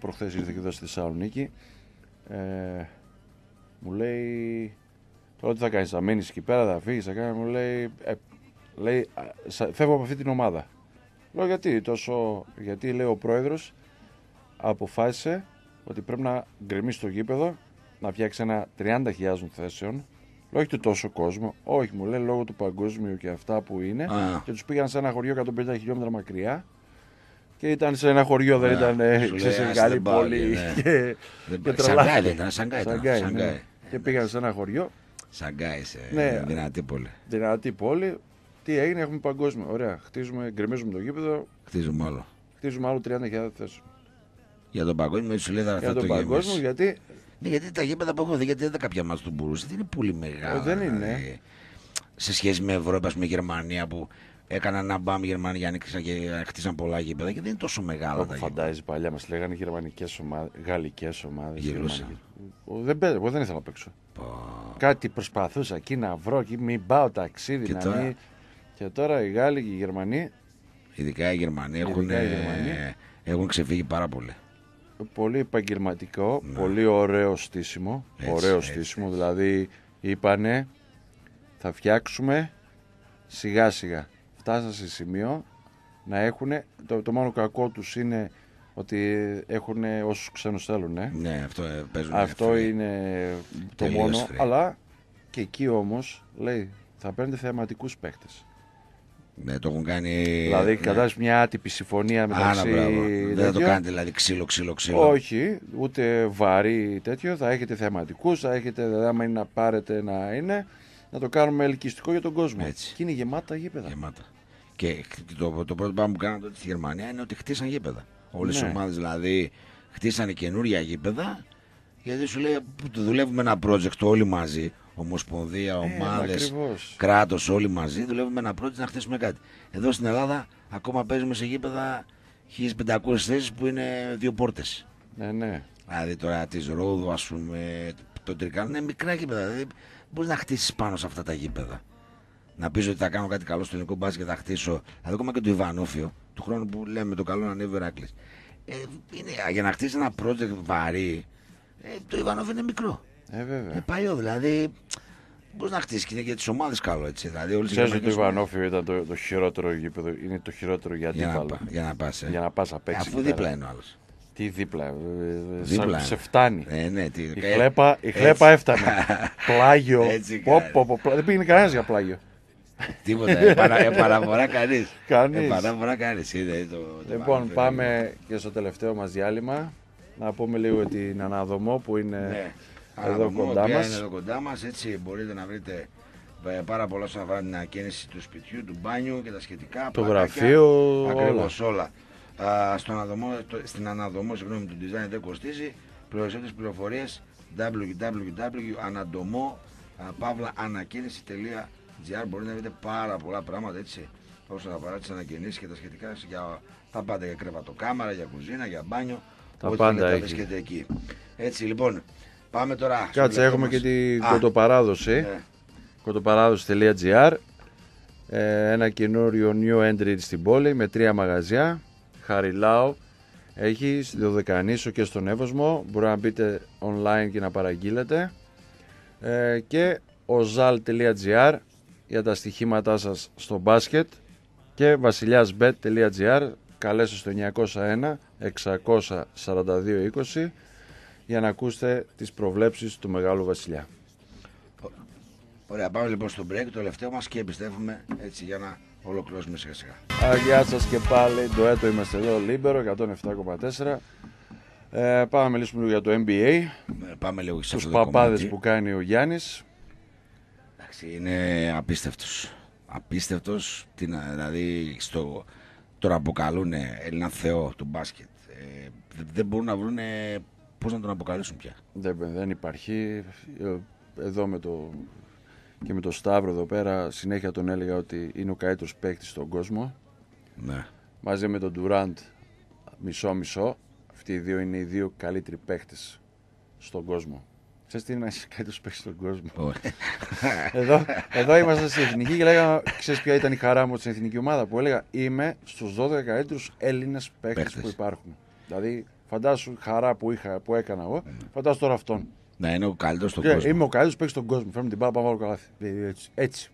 προχθές ήρθε και εδώ στη Θεσσαλονίκη. Ε, μου λέει, τώρα τι θα κάνεις, θα μείνεις εκεί πέρα, θα φύγεις, θα κάνεις. Μου λέει, ε, λέει «Α, σα- φεύγω από αυτή την ομάδα. Λέω γιατί, τόσο, γιατί λέει ο πρόεδρος αποφάσισε ότι πρέπει να γκρεμίσει το γήπεδο, να φτιάξει ένα 30.000 θέσεων. Λέω, όχι του τόσο κόσμο, όχι μου λέει λόγω του παγκόσμιου και αυτά που είναι. Α. Και τους πήγαν σε ένα χωριό 150 χιλιόμετρα μακριά. Και ήταν σε ένα χωριό, δεν Α, ήταν ε, σου ξέρεις, λέει, σε άσε, μεγάλη δεν πάω, πόλη. ναι. Και, Δεν- και Σαγκάη τρελά- δεν ήταν, Σαγκάη ήταν. Σαγκάη, Σαγκάη. ναι. Και πήγαν σε ένα χωριό, Σαγκάη σε Ναι. δυνατή πόλη. δυνατή πόλη. Τι έγινε, έχουμε παγκόσμιο. Ωραία, χτίζουμε, γκρεμίζουμε το γήπεδο, Χτίζουμε όλο. χτίζουμε άλλο 30.000 θέσεις. Για τον παγκόσμιο, έτσι σου λέει θα, Για θα τον το παγκόσμιο, γεμίσει. γιατί Ναι, γιατί τα γήπεδα που έχω δει, γιατί δεν τα κάποια μα του μπορούσε, δεν είναι πολύ μεγάλα. Ε, δεν είναι. δηλαδή. Σε σχέση με Ευρώπη, ας πούμε, Γερμανία που έκαναν ένα μπαμ Γερμανία, ανοίξαν και χτίσαν πολλά γήπεδα και δεν είναι τόσο μεγάλα Όπω τα γήπεδα. φαντάζει παλιά μας λέγανε γερμανικές ομάδες, γαλλικές ομάδες. Γελούσα. Δεν, παίζω, εγώ δεν ήθελα να παίξω. Πω. Κάτι προσπαθούσα εκεί να βρω, εκεί μην πάω ταξίδι Και να τώρα; μην. Και τώρα οι Γάλλοι και οι Γερμανοί Ειδικά οι Γερμανοί Ειδικά έχουν, οι Γερμανοί. έχουν ξεφύγει πάρα πολύ. πολύ επαγγελματικό, Ναι. πολύ ωραίο στήσιμο. Έτσι, ωραίο έτσι. στήσιμο, δηλαδή είπανε θα φτιάξουμε σιγά σιγά. Φτάσαν σε σημείο να έχουν, το, το μόνο κακό τους είναι ότι έχουν όσους ξένους θέλουν. ε. Ναι, αυτό ε, παίζουν. Αυτό free. είναι το Τελείως μόνο. free. Αλλά και εκεί όμως λέει θα παίρνετε θεαματικούς παίχτες. Ναι, το έχουν κάνει. δηλαδή ναι. κατάλαβες μια άτυπη συμφωνία Άνα, μεταξύ. μπράβο. Δεν θα το τέτοιο. κάνετε δηλαδή ξύλο, ξύλο, ξύλο. Όχι, ούτε βαρύ τέτοιο. Θα έχετε θεματικού, θα έχετε, δηλαδή, άμα είναι να πάρετε να είναι, να το κάνουμε ελκυστικό για τον κόσμο. Έτσι. Και είναι γεμάτα τα γήπεδα. Γεμάτα. Και το, το πρώτο πράγμα που κάναν τότε στη Γερμανία είναι ότι χτίσαν γήπεδα. Όλες οι Ναι. ομάδες δηλαδή χτίσανε καινούρια γήπεδα γιατί σου λέει που το δουλεύουμε ένα project όλοι μαζί. Ομοσπονδία, ομάδες, Ε, ακριβώς. κράτος, όλοι μαζί δουλεύουμε ένα project να χτίσουμε κάτι. Εδώ στην Ελλάδα ακόμα παίζουμε σε γήπεδα 1500 θέσεις που είναι δύο πόρτες. Ναι, ναι. Δηλαδή τώρα της Ρόδου, ας πούμε, το Τρικάνο είναι μικρά γήπεδα. Δηλαδή μπορείς να χτίσεις πάνω σε αυτά τα γήπεδα. Να πεις ότι θα κάνω κάτι καλό στο ελληνικό μπάσκετ και θα χτίσω. Δηλαδή ακόμα και το Ιβανόφιο, του χρόνου που λέμε το καλό να ανέβει ο Ηράκλη. Ε, είναι, για να χτίσει ένα project βαρύ, ε, το Ιβανόφιο είναι μικρό. Ε, βέβαια. Είναι παλιό δηλαδή. Μπορείς να χτίσεις και είναι για τις ομάδες καλό έτσι. Δηλαδή, όλες οι Ξέρεις ότι το γερμανικές Ιβανόφιο ήταν το, το χειρότερο γήπεδο, είναι το χειρότερο για Για να, αντίπαλο. πά- για να πας, ε. Για να πας απ' έξω Αφού εκεί δίπλα πέρα. είναι ο άλλος. Τι δίπλα, ε, ε, Δίπλα σαν- είναι. σε φτάνει. Ε, ναι, τι, Η ε, χλέπα, η έτσι. χλέπα έφτανε. [LAUGHS] πλάγιο. Έτσι Πω, κάνει. πω, πω, πλά- Δεν πήγαινε κανένας για πλάγιο. Τίποτα. Επανα, επαναφορά κανείς. [LAUGHS] Κανείς. Επαναφορά κανείς. Είναι το, το Λοιπόν, παραφέρει. πάμε και στο τελευταίο μας διάλειμμα. Να πούμε λίγο την αναδομό που είναι Ναι. Εδώ Αναδομό, κοντά οποία μας. Είναι εδώ κοντά μας. Έτσι μπορείτε να βρείτε ε, πάρα πολλά όσον αφορά την ακίνηση του σπιτιού, του μπάνιου και τα σχετικά. Το πλακάκια, γραφείο, Ακριβώς όλα. Α, στον αναδομό, το- στην αναδομό συγγνώμη, του design δεν κοστίζει. Πληροφορίες πληροφορίες www.anadομό.pavlaanakίνηση.gr Μπορείτε να βρείτε πάρα πολλά πράγματα έτσι όσον αφορά τις ανακοινήσεις και τα σχετικά για τα πάντα για κρεβατοκάμαρα, για κουζίνα, για μπάνιο. Τα ό,τι πάντα θέλετε έχεις. βρίσκεται εκεί. Έτσι λοιπόν, πάμε τώρα. στο Κάτσε, τελευταίο έχουμε μας. και την Α, κοντοπαράδοση. ναι. κοντοπαράδοση.gr ε, ένα καινούριο new entry στην πόλη με τρία μαγαζιά. Χαριλάου έχει στη Δωδεκανήσο και στον Εύωσμο. Μπορεί να μπείτε online και να παραγγείλετε. Ε, και ozal.gr για τα στοιχήματά σας στο μπάσκετ. Και βασιλιάσbet.gr καλέστε στο 901 642 20 για να ακούσετε τις προβλέψεις του Μεγάλου Βασιλιά. Ωραία, πάμε λοιπόν στο break, το τελευταίο μας και επιστρέφουμε έτσι για να ολοκληρώσουμε σιγά σιγά. Α, Γεια σας και πάλι, ντουέτο είμαστε εδώ, Λίμπερο 107,4 ε, Πάμε να μιλήσουμε λίγο για το NBA Ε, Πάμε λίγο σε Τους αυτό το παπάδες κομμάτι. που κάνει ο Γιάννης Εντάξει, είναι απίστευτος. Απίστευτος, τι να- δηλαδή στο, τον αποκαλούν Έλληνα Θεό του μπάσκετ. Ε, δεν- δεν μπορούν να βρουν πώς να τον αποκαλέσουν πια; δεν, δεν υπάρχει Ε, Εδώ με το, και με το Σταύρο εδώ πέρα συνέχεια τον έλεγα ότι είναι ο καλύτερος παίκτης στον κόσμο Ναι. Μαζί με τον Ντουράντ μισό μισό Αυτοί οι δύο είναι οι δύο καλύτεροι παίκτες στον κόσμο Ξέρεις τι είναι να είσαι καλύτερος παίκτης στον κόσμο; Ωραία. [LAUGHS] Εδώ, εδώ ήμασταν στην εθνική και λέγαμε, ξέρεις ποια ήταν η χαρά μου στην εθνική ομάδα που έλεγα Είμαι στους 12 καλύτερους Έλληνες παίκτες Παίκτες. που υπάρχουν. Δηλαδή, φαντάσου χαρά που, είχα, που έκανα εγώ, φαντάσου τώρα αυτόν. να είναι ο καλύτερος στον Και κόσμο. είμαι ο καλύτερος παίκτη στον κόσμο. Φέρνω την μπάλα, πάω να βάλω καλάθι. Ε, Έτσι. έτσι.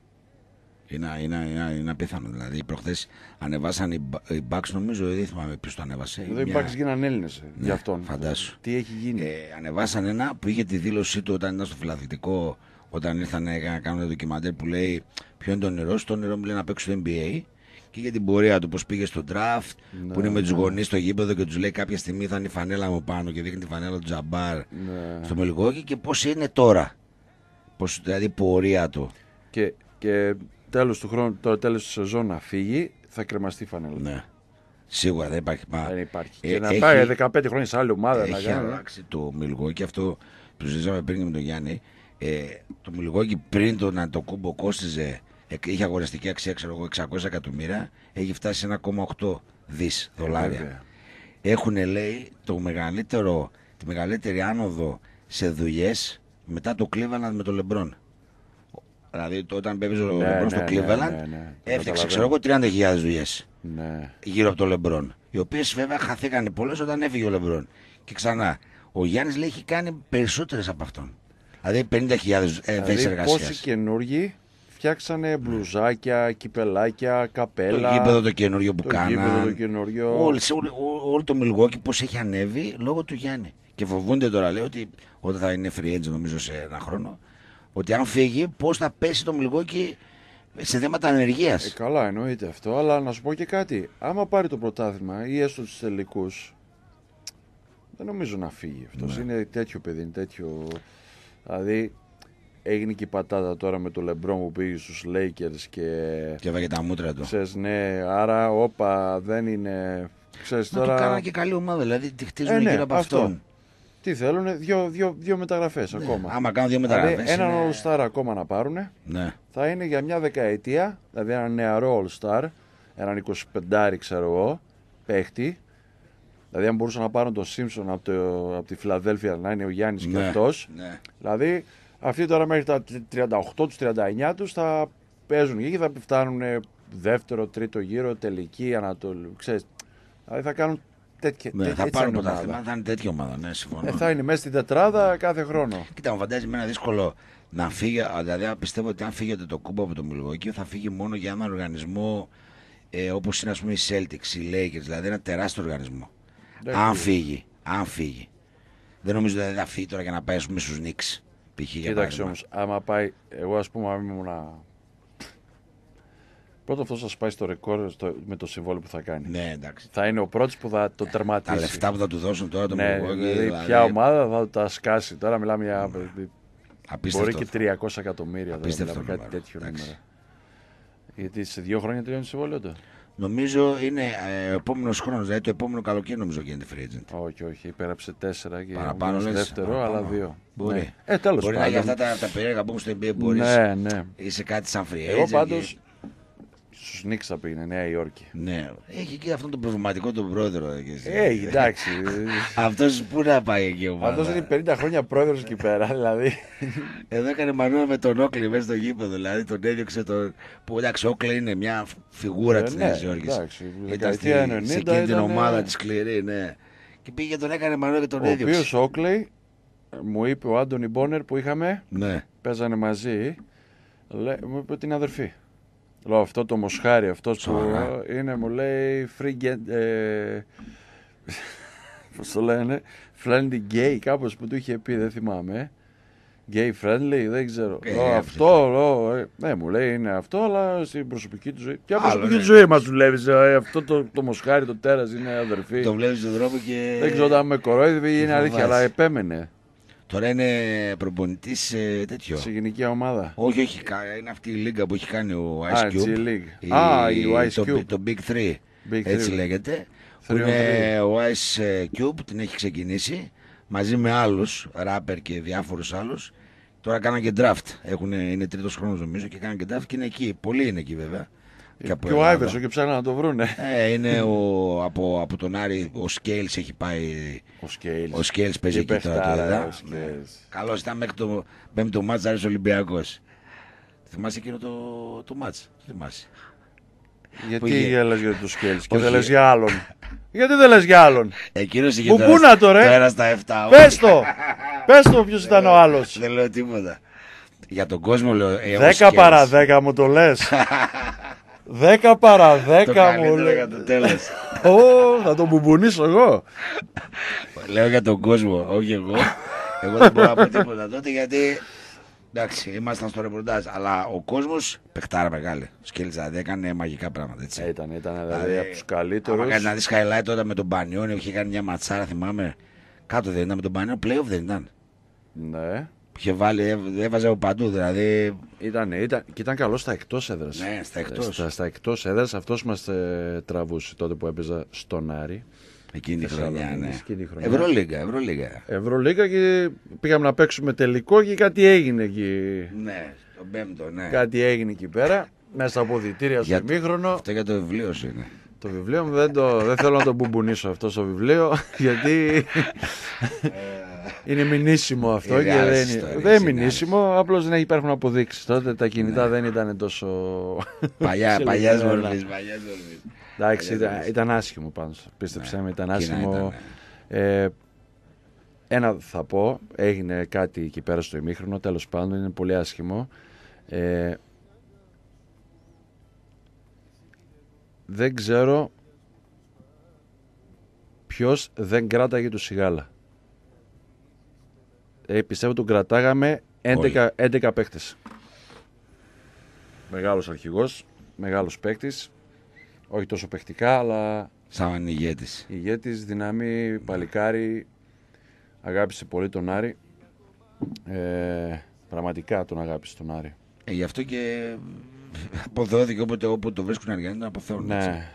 Είναι, είναι, είναι, είναι απίθανο. Δηλαδή, προχθές ανεβάσαν οι, Μπα- οι Bucks, νομίζω, δεν θυμάμαι ποιος το ανέβασε. Εδώ οι Μια- Μπάκες γίνανε Έλληνες για αυτόν. Ναι, φαντάσου. Τι έχει γίνει. Ε, ανεβάσαν ένα που είχε τη δήλωσή του όταν ήταν στο φιλαθλητικό, όταν ήρθαν να κάνουν το ντοκιμαντέρ που λέει Ποιο είναι το νερό, το νερό μου λέει να παίξω στο NBA και για την πορεία του, πώς πήγε στο draft, Ναι, που είναι με τους γονείς στο γήπεδο και τους λέει κάποια στιγμή θα είναι η φανέλα μου πάνω και δείχνει τη φανέλα του Τζαμπάρ Ναι. στο Μελιγόκι και πώς είναι τώρα. Πώς, δηλαδή η πορεία του. Και, και τέλος του χρόνου, το τέλος της σεζόν να φύγει, θα κρεμαστεί η φανέλα. Ναι. Σίγουρα δεν υπάρχει. Μα, Δεν υπάρχει. ε, και να έχει- πάει 15 χρόνια σε άλλη ομάδα να Έχει κάνει. αλλάξει το Μιλγόκι αυτό που συζητήσαμε πριν και με τον Γιάννη. Ε, το Μιλγόκι πριν το να το κούμπο κόστιζε, ε, είχε αγοραστική αξία ξέρω εγώ 600 εκατομμύρια, έχει φτάσει σε 1,8 δις δολάρια. βέβαια. Έχουν λέει το μεγαλύτερο, τη μεγαλύτερη άνοδο σε δουλειές μετά το Cleveland με το Λεμπρόν. Δηλαδή το- όταν παίζει ο Ναι, Λεμπρόν στο ναι, ναι, Cleveland, ναι, ναι. έφτιαξε Καταλαβαίνω. ξέρω εγώ 30.000 δουλειές Ναι. γύρω από τον Λεμπρόν. Οι οποίες βέβαια χαθήκαν πολλές όταν έφυγε ο Λεμπρόν. Και ξανά, ο Γιάννης λέει έχει κάνει περισσότερες από αυτόν. Δηλαδή 50.000 ε, θέσεις Δηλαδή εργασίας. πόσοι καινούργοι φτιάξανε μπλουζάκια, κυπελάκια, Το καπέλα. γήπεδο το καινούριο που το γήπεδο το κάναν. καινούριο. Όλο, σε όλο, ό- όλο το Μιλγόκι πώς έχει ανέβει λόγω του Γιάννη. Και φοβούνται τώρα, λέει, ότι όταν θα είναι free agent, νομίζω σε ένα χρόνο, ότι αν φύγει, πώς θα πέσει το Μιλγόκι σε θέματα ανεργίας. Ε, καλά, εννοείται αυτό, αλλά να σου πω και κάτι. Άμα πάρει το πρωτάθλημα ή έστω τους τελικούς, δεν νομίζω να φύγει αυτός. Ναι. Είναι τέτοιο παιδί, είναι τέτοιο. Δηλαδή, έγινε και η πατάτα τώρα με το Λεμπρόν που πήγε στους Lakers και. Και έβαγε τα μούτρα του. Ξέρεις, ναι, άρα, όπα, δεν είναι. Ξέρεις Μα τώρα. του κάνανε και καλή ομάδα, δηλαδή τη χτίζουν Ε, ναι, γύρω από αυτό. αυτόν. Τι θέλουν, δύο, δύο, δύο μεταγραφές Ναι, ακόμα. Άμα κάνουν δύο Δηλαδή, μεταγραφές. έναν All-Star ακόμα να πάρουν Ναι. θα είναι για μια δεκαετία, δηλαδή ένα νεαρό All-Star, έναν 25 ξέρω εγώ, παίχτη, Δηλαδή, αν μπορούσαν να πάρουν τον Σίμψον από, το, από τη Φιλαδέλφια να είναι ο Γιάννης και Ναι, αυτός. ναι. Δηλαδή, αυτοί τώρα μέχρι τα 38 τους, 39 τους θα παίζουν εκεί και θα φτάνουν δεύτερο, τρίτο γύρο, τελική, ανατολή. Ξέρεις, δηλαδή θα κάνουν τέτοια. Ναι, τέ- θα έτσι πάρουν είναι η ομάδα. πρωτάθλημα, θα είναι τέτοια ομάδα, ναι, συμφωνώ. Ε, θα είναι μέσα στην τετράδα κάθε χρόνο. Κοίτα, μου φαντάζει εμένα δύσκολο να φύγει. Δηλαδή, πιστεύω ότι αν φύγετε το κούμπο από το Μιλγόκιο, θα φύγει μόνο για έναν οργανισμό ε, όπως είναι ας πούμε, οι Celtics, οι Lakers. Δηλαδή, ένα τεράστιο οργανισμό. Εντάξει. Αν φύγει, αν φύγει. Δεν νομίζω ότι θα φύγει τώρα για να πάει στους Knicks. Π.χ. για Κοίταξε παράδειγμα. όμως, άμα πάει, εγώ ας πούμε, αν ήμουν. Πρώτο αυτό θα σπάσει το ρεκόρ στο- με το συμβόλαιο που θα κάνει. Ναι, εντάξει. Θα είναι ο πρώτος που θα το τερματίσει. Τα λεφτά που θα του δώσουν τώρα το ναι, Milwaukee, δηλαδή, δηλαδή, ποια ομάδα θα τα σκάσει. Τώρα μιλάμε για. απίστευτο. Μπορεί και 300 εκατομμύρια. Τώρα, Απίστευτο μιλάμε κάτι νούμερο. τέτοιο Εντάξει. νούμερο. Γιατί σε δύο χρόνια τελειώνει το συμβόλαιο του. Νομίζω είναι ε, επόμενος χρόνος, δηλαδή το επόμενο καλοκαίρι νομίζω γίνεται free agent. Όχι, όχι. Υπέραψε τέσσερα και Παραπάνω όμως λες, δεύτερο, παραπάνω. αλλά δύο. Μπορεί. Ναι. Ε, τέλος Μπορεί να πάντων. για αυτά τα, τα περίεργα που έχουν στο NBA μπορείς. Ναι, ναι. Είσαι κάτι σαν free agent. Εγώ και- πάντως στους Νίξ θα πήγαινε, Νέα Υόρκη. Ναι, έχει και αυτόν τον προβληματικό τον πρόεδρο. ε, και εσύ. Ε, εντάξει. [LAUGHS] Αυτός πού να πάει εκεί ο ομάδα. Αυτό είναι 50 χρόνια πρόεδρος εκεί πέρα, δηλαδή. Εδώ έκανε μανούρα με τον Όκλι μέσα στο γήπεδο. Δηλαδή τον έδιωξε τον. Που εντάξει, ο Όκλι είναι μια φιγούρα Ε, της ναι, Νέας Υόρκης. εντάξει, Ήταν δεκαετία στη, 90 σε εκείνη την ήταν, ομάδα ε, της σκληρή, ναι. Και πήγε και τον έκανε μανούρα και τον Ο έδιωξε. οποίος Όκλεϊ μου είπε ο Άντωνι Μπόνερ που είχαμε, Ναι. παίζανε μαζί, λέ, μου είπε ότι είναι αδερφή. Λέω αυτό το μοσχάρι, αυτό που Σοβαρά. είναι, μου λέει free get, ε, πώς το λένε, friendly gay, κάπως που του είχε πει, δεν θυμάμαι. Gay friendly, δεν ξέρω. Ε, Λέω, αυτό. αυτό, λέω, ε, ναι, μου λέει είναι αυτό, αλλά στην προσωπική του ζωή. Ποια Άλλο, προσωπική ναι. του ζωή μα δουλεύεις, ε, αυτό το, το μοσχάρι, το τέρας είναι αδερφή. Τον βλέπεις στον δρόμο και. Δεν ξέρω αν με κορόιδευε ή είναι αλήθεια, φοβάσαι. αλλά επέμενε Τώρα είναι προπονητής σε τέτοιο. σε γενική ομάδα. Όχι, όχι, κα- είναι αυτή η λίγα που έχει κάνει ο Ice Α, Cube. G League. Α, η Ice το, Cube. Το Big Three, Big έτσι Three. λέγεται. Που Three on είναι ο Ice ε, Cube, την έχει ξεκινήσει μαζί με άλλους, ράπερ και διάφορους άλλους. Τώρα κάναν και draft. Έχουν, είναι τρίτος χρόνος νομίζω και κάναν και draft και είναι εκεί. Πολλοί είναι εκεί βέβαια. Και, από ο Ελλάδα. Άιβερσον και ψάχναν να το βρούνε. Ε, είναι ο, από, από τον Άρη, ο Scales έχει πάει. Ο Σκέιλ. Ο Scales παίζει εκεί τώρα. Το είδα. Ναι. Καλό ήταν μέχρι το πέμπτο μάτς Άρης Ολυμπιακός. Θυμάσαι εκείνο το, το μάτς; Θυμάσαι; που Γιατί είχε- έλες για τους Σκέιλ και Όχι. δεν λες για άλλον; Γιατί δεν λες για άλλον; Εκείνος είχε Μου το πού ένα- να το, ρε. Το ένα στα 7. Πες το! Πες το ποιος ήταν ο άλλος. Δεν λέω τίποτα. Για τον κόσμο λέω. ε, ο 10 Σκέλης. παρα 10 μου το λες. [LAUGHS] 10 παρα 10 Το μου καλύτερο λε. για το τέλος. Ω, θα τον μπουμπουνίσω εγώ. λέω για τον κόσμο, όχι εγώ. εγώ δεν μπορώ να πω τίποτα τότε γιατί. Εντάξει, ήμασταν στο ρεπορτάζ. Αλλά ο κόσμος παιχτάρα μεγάλη. Ο Σκέλης δηλαδή έκανε μαγικά πράγματα. Έτσι. Ε, Ήταν, ήταν δηλαδή Δηλαδή, από τους καλύτερους. Άμα κάνεις να δεις highlight τότε με τον Μπανιόνι, είχε κάνει μια ματσάρα, θυμάμαι. Κάτω δεν ήταν με τον Μπανιόνι, playoff δεν ήταν. Ναι. Είχε βάλει, έβ- έβαζε από παντού, δηλαδή. Ήταν, ήταν, και ήταν καλός στα εκτός έδρας. Ναι, στα εκτός. Στα, στα εκτός έδρας αυτός μας ε, τραβούσε τότε που έπαιζα στον Άρη. Εκείνη τη χρονιά, Θεσσαλονίκη, ναι. εκείνη τη χρονιά. Ευρωλίγκα, Ευρωλίγκα. Ευρωλίγα και πήγαμε να παίξουμε τελικό και κάτι έγινε εκεί. Ναι, τον πέμπτο, ναι. Κάτι έγινε εκεί πέρα. Μέσα στα αποδητήρια στο Για- ημίχρονο. Αυτό για το βιβλίο σου είναι. Το βιβλίο μου δεν, το, δεν θέλω να το μπουμπουνίσω αυτό στο βιβλίο [LAUGHS] γιατί είναι μηνύσιμο αυτό Είναι και άλλες δεν, ιστορίες, δεν είναι είναι μηνύσιμο, απλώς δεν υπάρχουν αποδείξεις. Τότε τα κινητά δεν ήταν τόσο... Παλιά, [LAUGHS] σε παλιές λιγότερα. μορφές, παλιές μορφές. Εντάξει, Παλιές ήταν, μορφές. ήταν άσχημο πάντως. Πίστεψέ με, ήταν Εκείνα άσχημο. ήταν, Ε, ένα θα πω, έγινε κάτι εκεί πέρα στο ημίχρονο, τέλος πάντων, είναι πολύ άσχημο. Ε, δεν ξέρω ποιος δεν κράταγε του Σιγάλα. Ε, πιστεύω τον κρατάγαμε 11, 11 παίκτες. Μεγάλος αρχηγός, μεγάλος παίκτης, όχι τόσο παικτικά, αλλά Σαν ηγέτης. ηγέτης, δυναμή, παλικάρι, αγάπησε πολύ τον Άρη. Ε, πραγματικά τον αγάπησε τον Άρη. Ε, γι' αυτό και αποδόθηκε όποτε, όποτε το βρίσκουν Αργεντινοί να αποθέουν. έτσι. Ναι,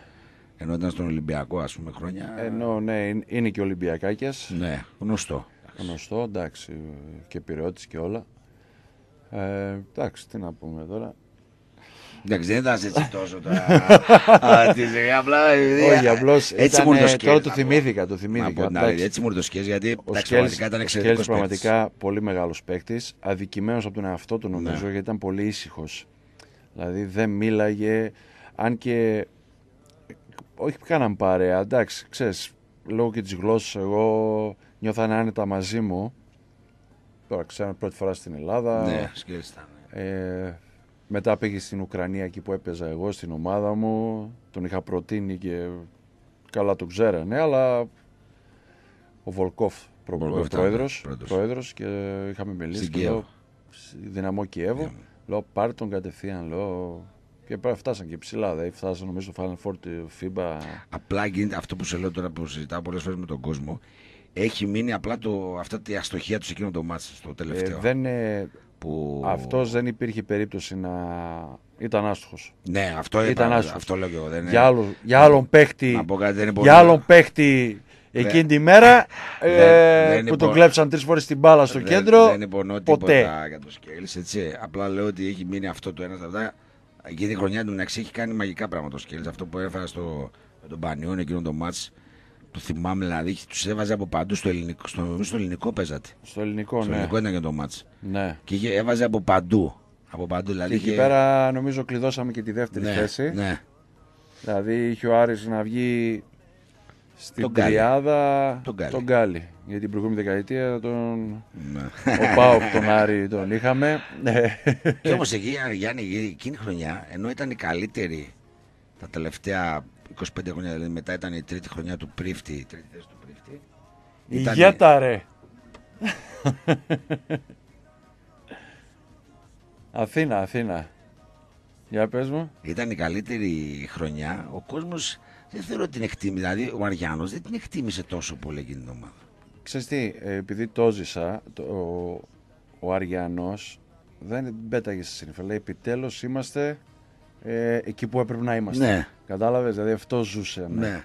Ενώ ήταν στον Ολυμπιακό, ας πούμε, χρόνια. ενώ ναι, είναι- είναι και Ολυμπιακάκιας. Ναι, γνωστό. Γνωστό, εντάξει, και πυρεώτης και όλα. Ε, εντάξει, τι να πούμε τώρα. Εντάξει, δεν ήταν έτσι τόσο τώρα. [LAUGHS] Α, τις zei, απλά. επειδή- Όχι, απλώς. Έτσι μου το σκέφτηκα. Τώρα το θυμήθηκα. Το θυμήθηκα. Εντάξει. Έτσι μου το σκέφτηκα γιατί Ο εντάξει, Σκέλς, πραγματικά ήταν ο εξαιρετικός. Σκέλς πραγματικά πολύ μεγάλος παίκτης. Αδικημένος από τον εαυτό του νομίζω Ναι. γιατί ήταν πολύ ήσυχος. Δηλαδή δεν μίλαγε. Αν και. Όχι κάναν παρέα. Εντάξει, ξέρεις, λόγω και της γλώσσας, εγώ νιώθανε άνετα μαζί μου. Τώρα ξέρω πρώτη φορά στην Ελλάδα. Ναι, Σκέλς ήταν. Ε, μετά πήγε στην Ουκρανία εκεί που έπαιζα εγώ στην ομάδα μου. Τον είχα προτείνει και καλά τον ξέρανε, αλλά ο Βολκόφ προ, Βολκόφ ήταν πρόεδρος, πρώτος. πρόεδρος και είχαμε μιλήσει Στην και Κιέβο. λέω, στη Δυναμό Κιέβο. Ναι. Λέω πάρε τον κατευθείαν, λέω. Και πέρα φτάσαν και ψηλά, δηλαδή φτάσαν νομίζω στο Final Four του FIBA. Απλά γίνεται αυτό που σε λέω τώρα που συζητάω πολλές φορές με τον κόσμο. Έχει μείνει απλά το, αυτά τη αστοχία τους σε εκείνο το μάτς στο Ε, τελευταίο. δεν, ε, που... Αυτός δεν υπήρχε περίπτωση να ήταν άστοχος. Ναι, αυτό, Ήταν είπα, άστοχος. αυτό λέω και εγώ. Δεν Για, άλλο, για άλλον παίχτη Να πω κάτι, δεν είναι πολύ. για άλλον παίχτη εκείνη τη μέρα δεν- ε, δεν που υπο- τον κλέψαν τρεις φορές την μπάλα στο Δεν- κέντρο. Δεν υπονοώ ποτέ. τίποτα για το Σκέλς, έτσι. Απλά λέω ότι έχει μείνει αυτό το ένας στα αυτά. Εκείνη η χρονιά του μεταξύ έχει κάνει μαγικά πράγματα το Σκέλς. Αυτό που έφερα στο, με τον Πανιόν εκείνο το μάτς. Το θυμάμαι δηλαδή, τους έβαζε από παντού στο ελληνικό. Στο, στο ελληνικό παίζατε. Στο ελληνικό, Στο ναι. ελληνικό ήταν και το μάτς. ναι. Και είχε, έβαζε από παντού. Από παντού Και δηλαδή. εκεί είχε- πέρα νομίζω κλειδώσαμε και τη δεύτερη ναι, θέση. Ναι. Δηλαδή είχε ο Άρης να βγει στην Τον Γκάλι. τριάδα Τον Γκάλι. τον Γκάλι. Γιατί την προηγούμενη δεκαετία τον... ναι. ο Πάοκ τον Άρη τον είχαμε. Ναι. Και όμως εκεί, Γιάννη, εκείνη η χρονιά, ενώ ήταν η καλύτερη τα τελευταία 25 χρόνια, δηλαδή μετά ήταν η τρίτη χρονιά του Πρίφτη, η τρίτη θέση του Πρίφτη. ήταν- Ηγέτα ρε. [LAUGHS] Αθήνα, Αθήνα. Για πες μου. Ήταν η καλύτερη χρονιά. Ο κόσμος δεν θεωρώ ότι την εκτίμησε. Δηλαδή, ο Αριάνος δεν την εκτίμησε τόσο πολύ εκείνη την ομάδα. Ξέρεις τι, ε, επειδή το ζήσα, το, ο, ο Αριανός δεν πέταγε στη συνήθεια. Λέει, επιτέλους είμαστε ε, εκεί που έπρεπε να είμαστε. Ναι. Κατάλαβες, δηλαδή αυτό ζούσε. ναι. Ναι.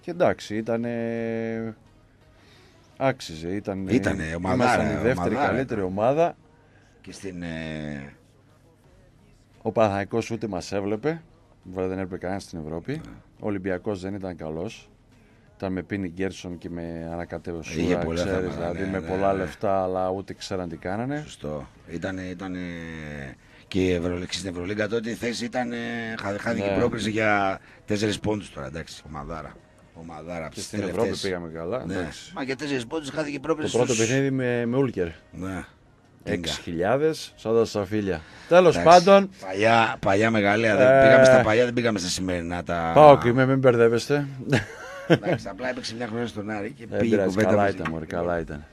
Και εντάξει, ήταν. Άξιζε, ήταν. Ήτανε ομαδάρα, ήμασταν η δεύτερη ομαδάρα. καλύτερη ομάδα. Και στην. Ε, Ο Παναθηναϊκός ούτε μας έβλεπε. Βέβαια δεν έπρεπε κανένας στην Ευρώπη. Ναι. Ο Ολυμπιακός δεν ήταν καλός. Ήταν με Πίνι Γκέρσον και με ανακατεύωση. Είχε πολλά ξέρεις, θέματα, δηλαδή ναι, με ναι, πολλά ναι. λεφτά, αλλά ούτε ξέραν τι κάνανε. σωστό. Ήταν. Ήτανε... Και η Ευρωλίγκα, στην Ευρωλίγκα τότε η θέση ήταν. ε, χα- Χάθηκε Ναι. η πρόκριση για 4 πόντους τώρα. Εντάξει, ομαδάρα. Ομαδάρα από Και τις στην τελευταίες. Ευρώπη πήγαμε καλά. Ναι. εντάξει. Μα για 4 πόντους χάθηκε η Το πρόκριση. πρώτο στους- παιχνίδι με, με Ούλκερ. Ναι. 6.000 σαν τα σταφύλια. Τέλος Εντάξει, πάντων, Παλιά, παλιά μεγαλεία. δεν Ε, πήγαμε στα παλιά, δεν πήγαμε στα σημερινά. Τα... πάω και είμαι, μην μπερδεύεστε. Εντάξει, απλά έπαιξε μια χρονιά στον Άρη και Δεν πήγε η πειράζει, κουβέντα καλά μας ήταν, εκεί. μωρέ, καλά ήταν.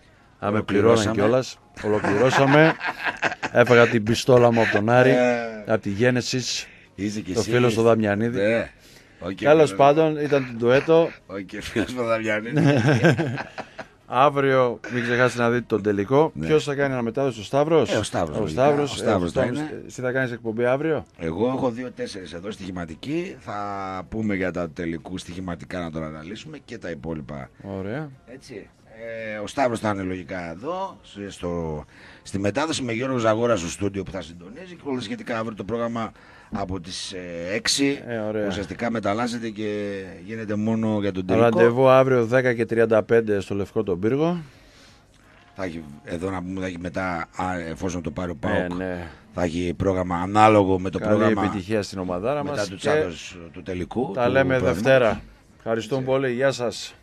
Αν με Ολοκληρώσαμε. πληρώναν κιόλας, ολοκληρώσαμε. [LAUGHS] Έφαγα την πιστόλα μου από τον Άρη, Ε, από τη γέννηση, Είσαι και το εσύ. φίλος στο Δαμιανίδη. Ναι. Οκ, Τέλο φίλος. πάντων, ήταν το ντουέτο. Οκ, φίλος μου Δαμιανίδη. [LAUGHS] Αύριο μην ξεχάσετε να δείτε τον τελικό. Ναι. Ποιος θα κάνει αναμετάδοση, ο Σταύρος; Ε, ο Σταύρος, Ο λογικά. Σταύρος, Ο Σταύρος ε, θα Σταύρος, είναι. Εσύ θα κάνεις εκπομπή αύριο; Εγώ έχω δύο-τέσσερις εδώ στοιχηματική. Θα πούμε για τα τελικού στοιχηματικά να τον αναλύσουμε και τα υπόλοιπα. Ωραία. Έτσι. Ε, ο Σταύρος θα είναι λογικά εδώ, σε- στο, στη μετάδοση με Γιώργος Ζαγόρα στο στούντιο που θα συντονίζει και όλα σχετικά αύριο το πρόγραμμα από τις ε, 6 Ε, ωραία. ουσιαστικά μεταλλάσσεται και γίνεται μόνο για τον τελικό. Ραντεβού αύριο 10 και 35 στο Λευκό τον Πύργο. Θα έχει, εδώ να πούμε θα έχει μετά, α, εφόσον το πάρει ο Ε, ΠΑΟΚ, ναι. θα έχει πρόγραμμα ανάλογο με το Καλή πρόγραμμα επιτυχία στην ομαδάρα μετά μας του και Τσάδος του τελικού. τα του λέμε Παναθηναϊκού. Δευτέρα. Ευχαριστούμε πολύ. Γεια σας.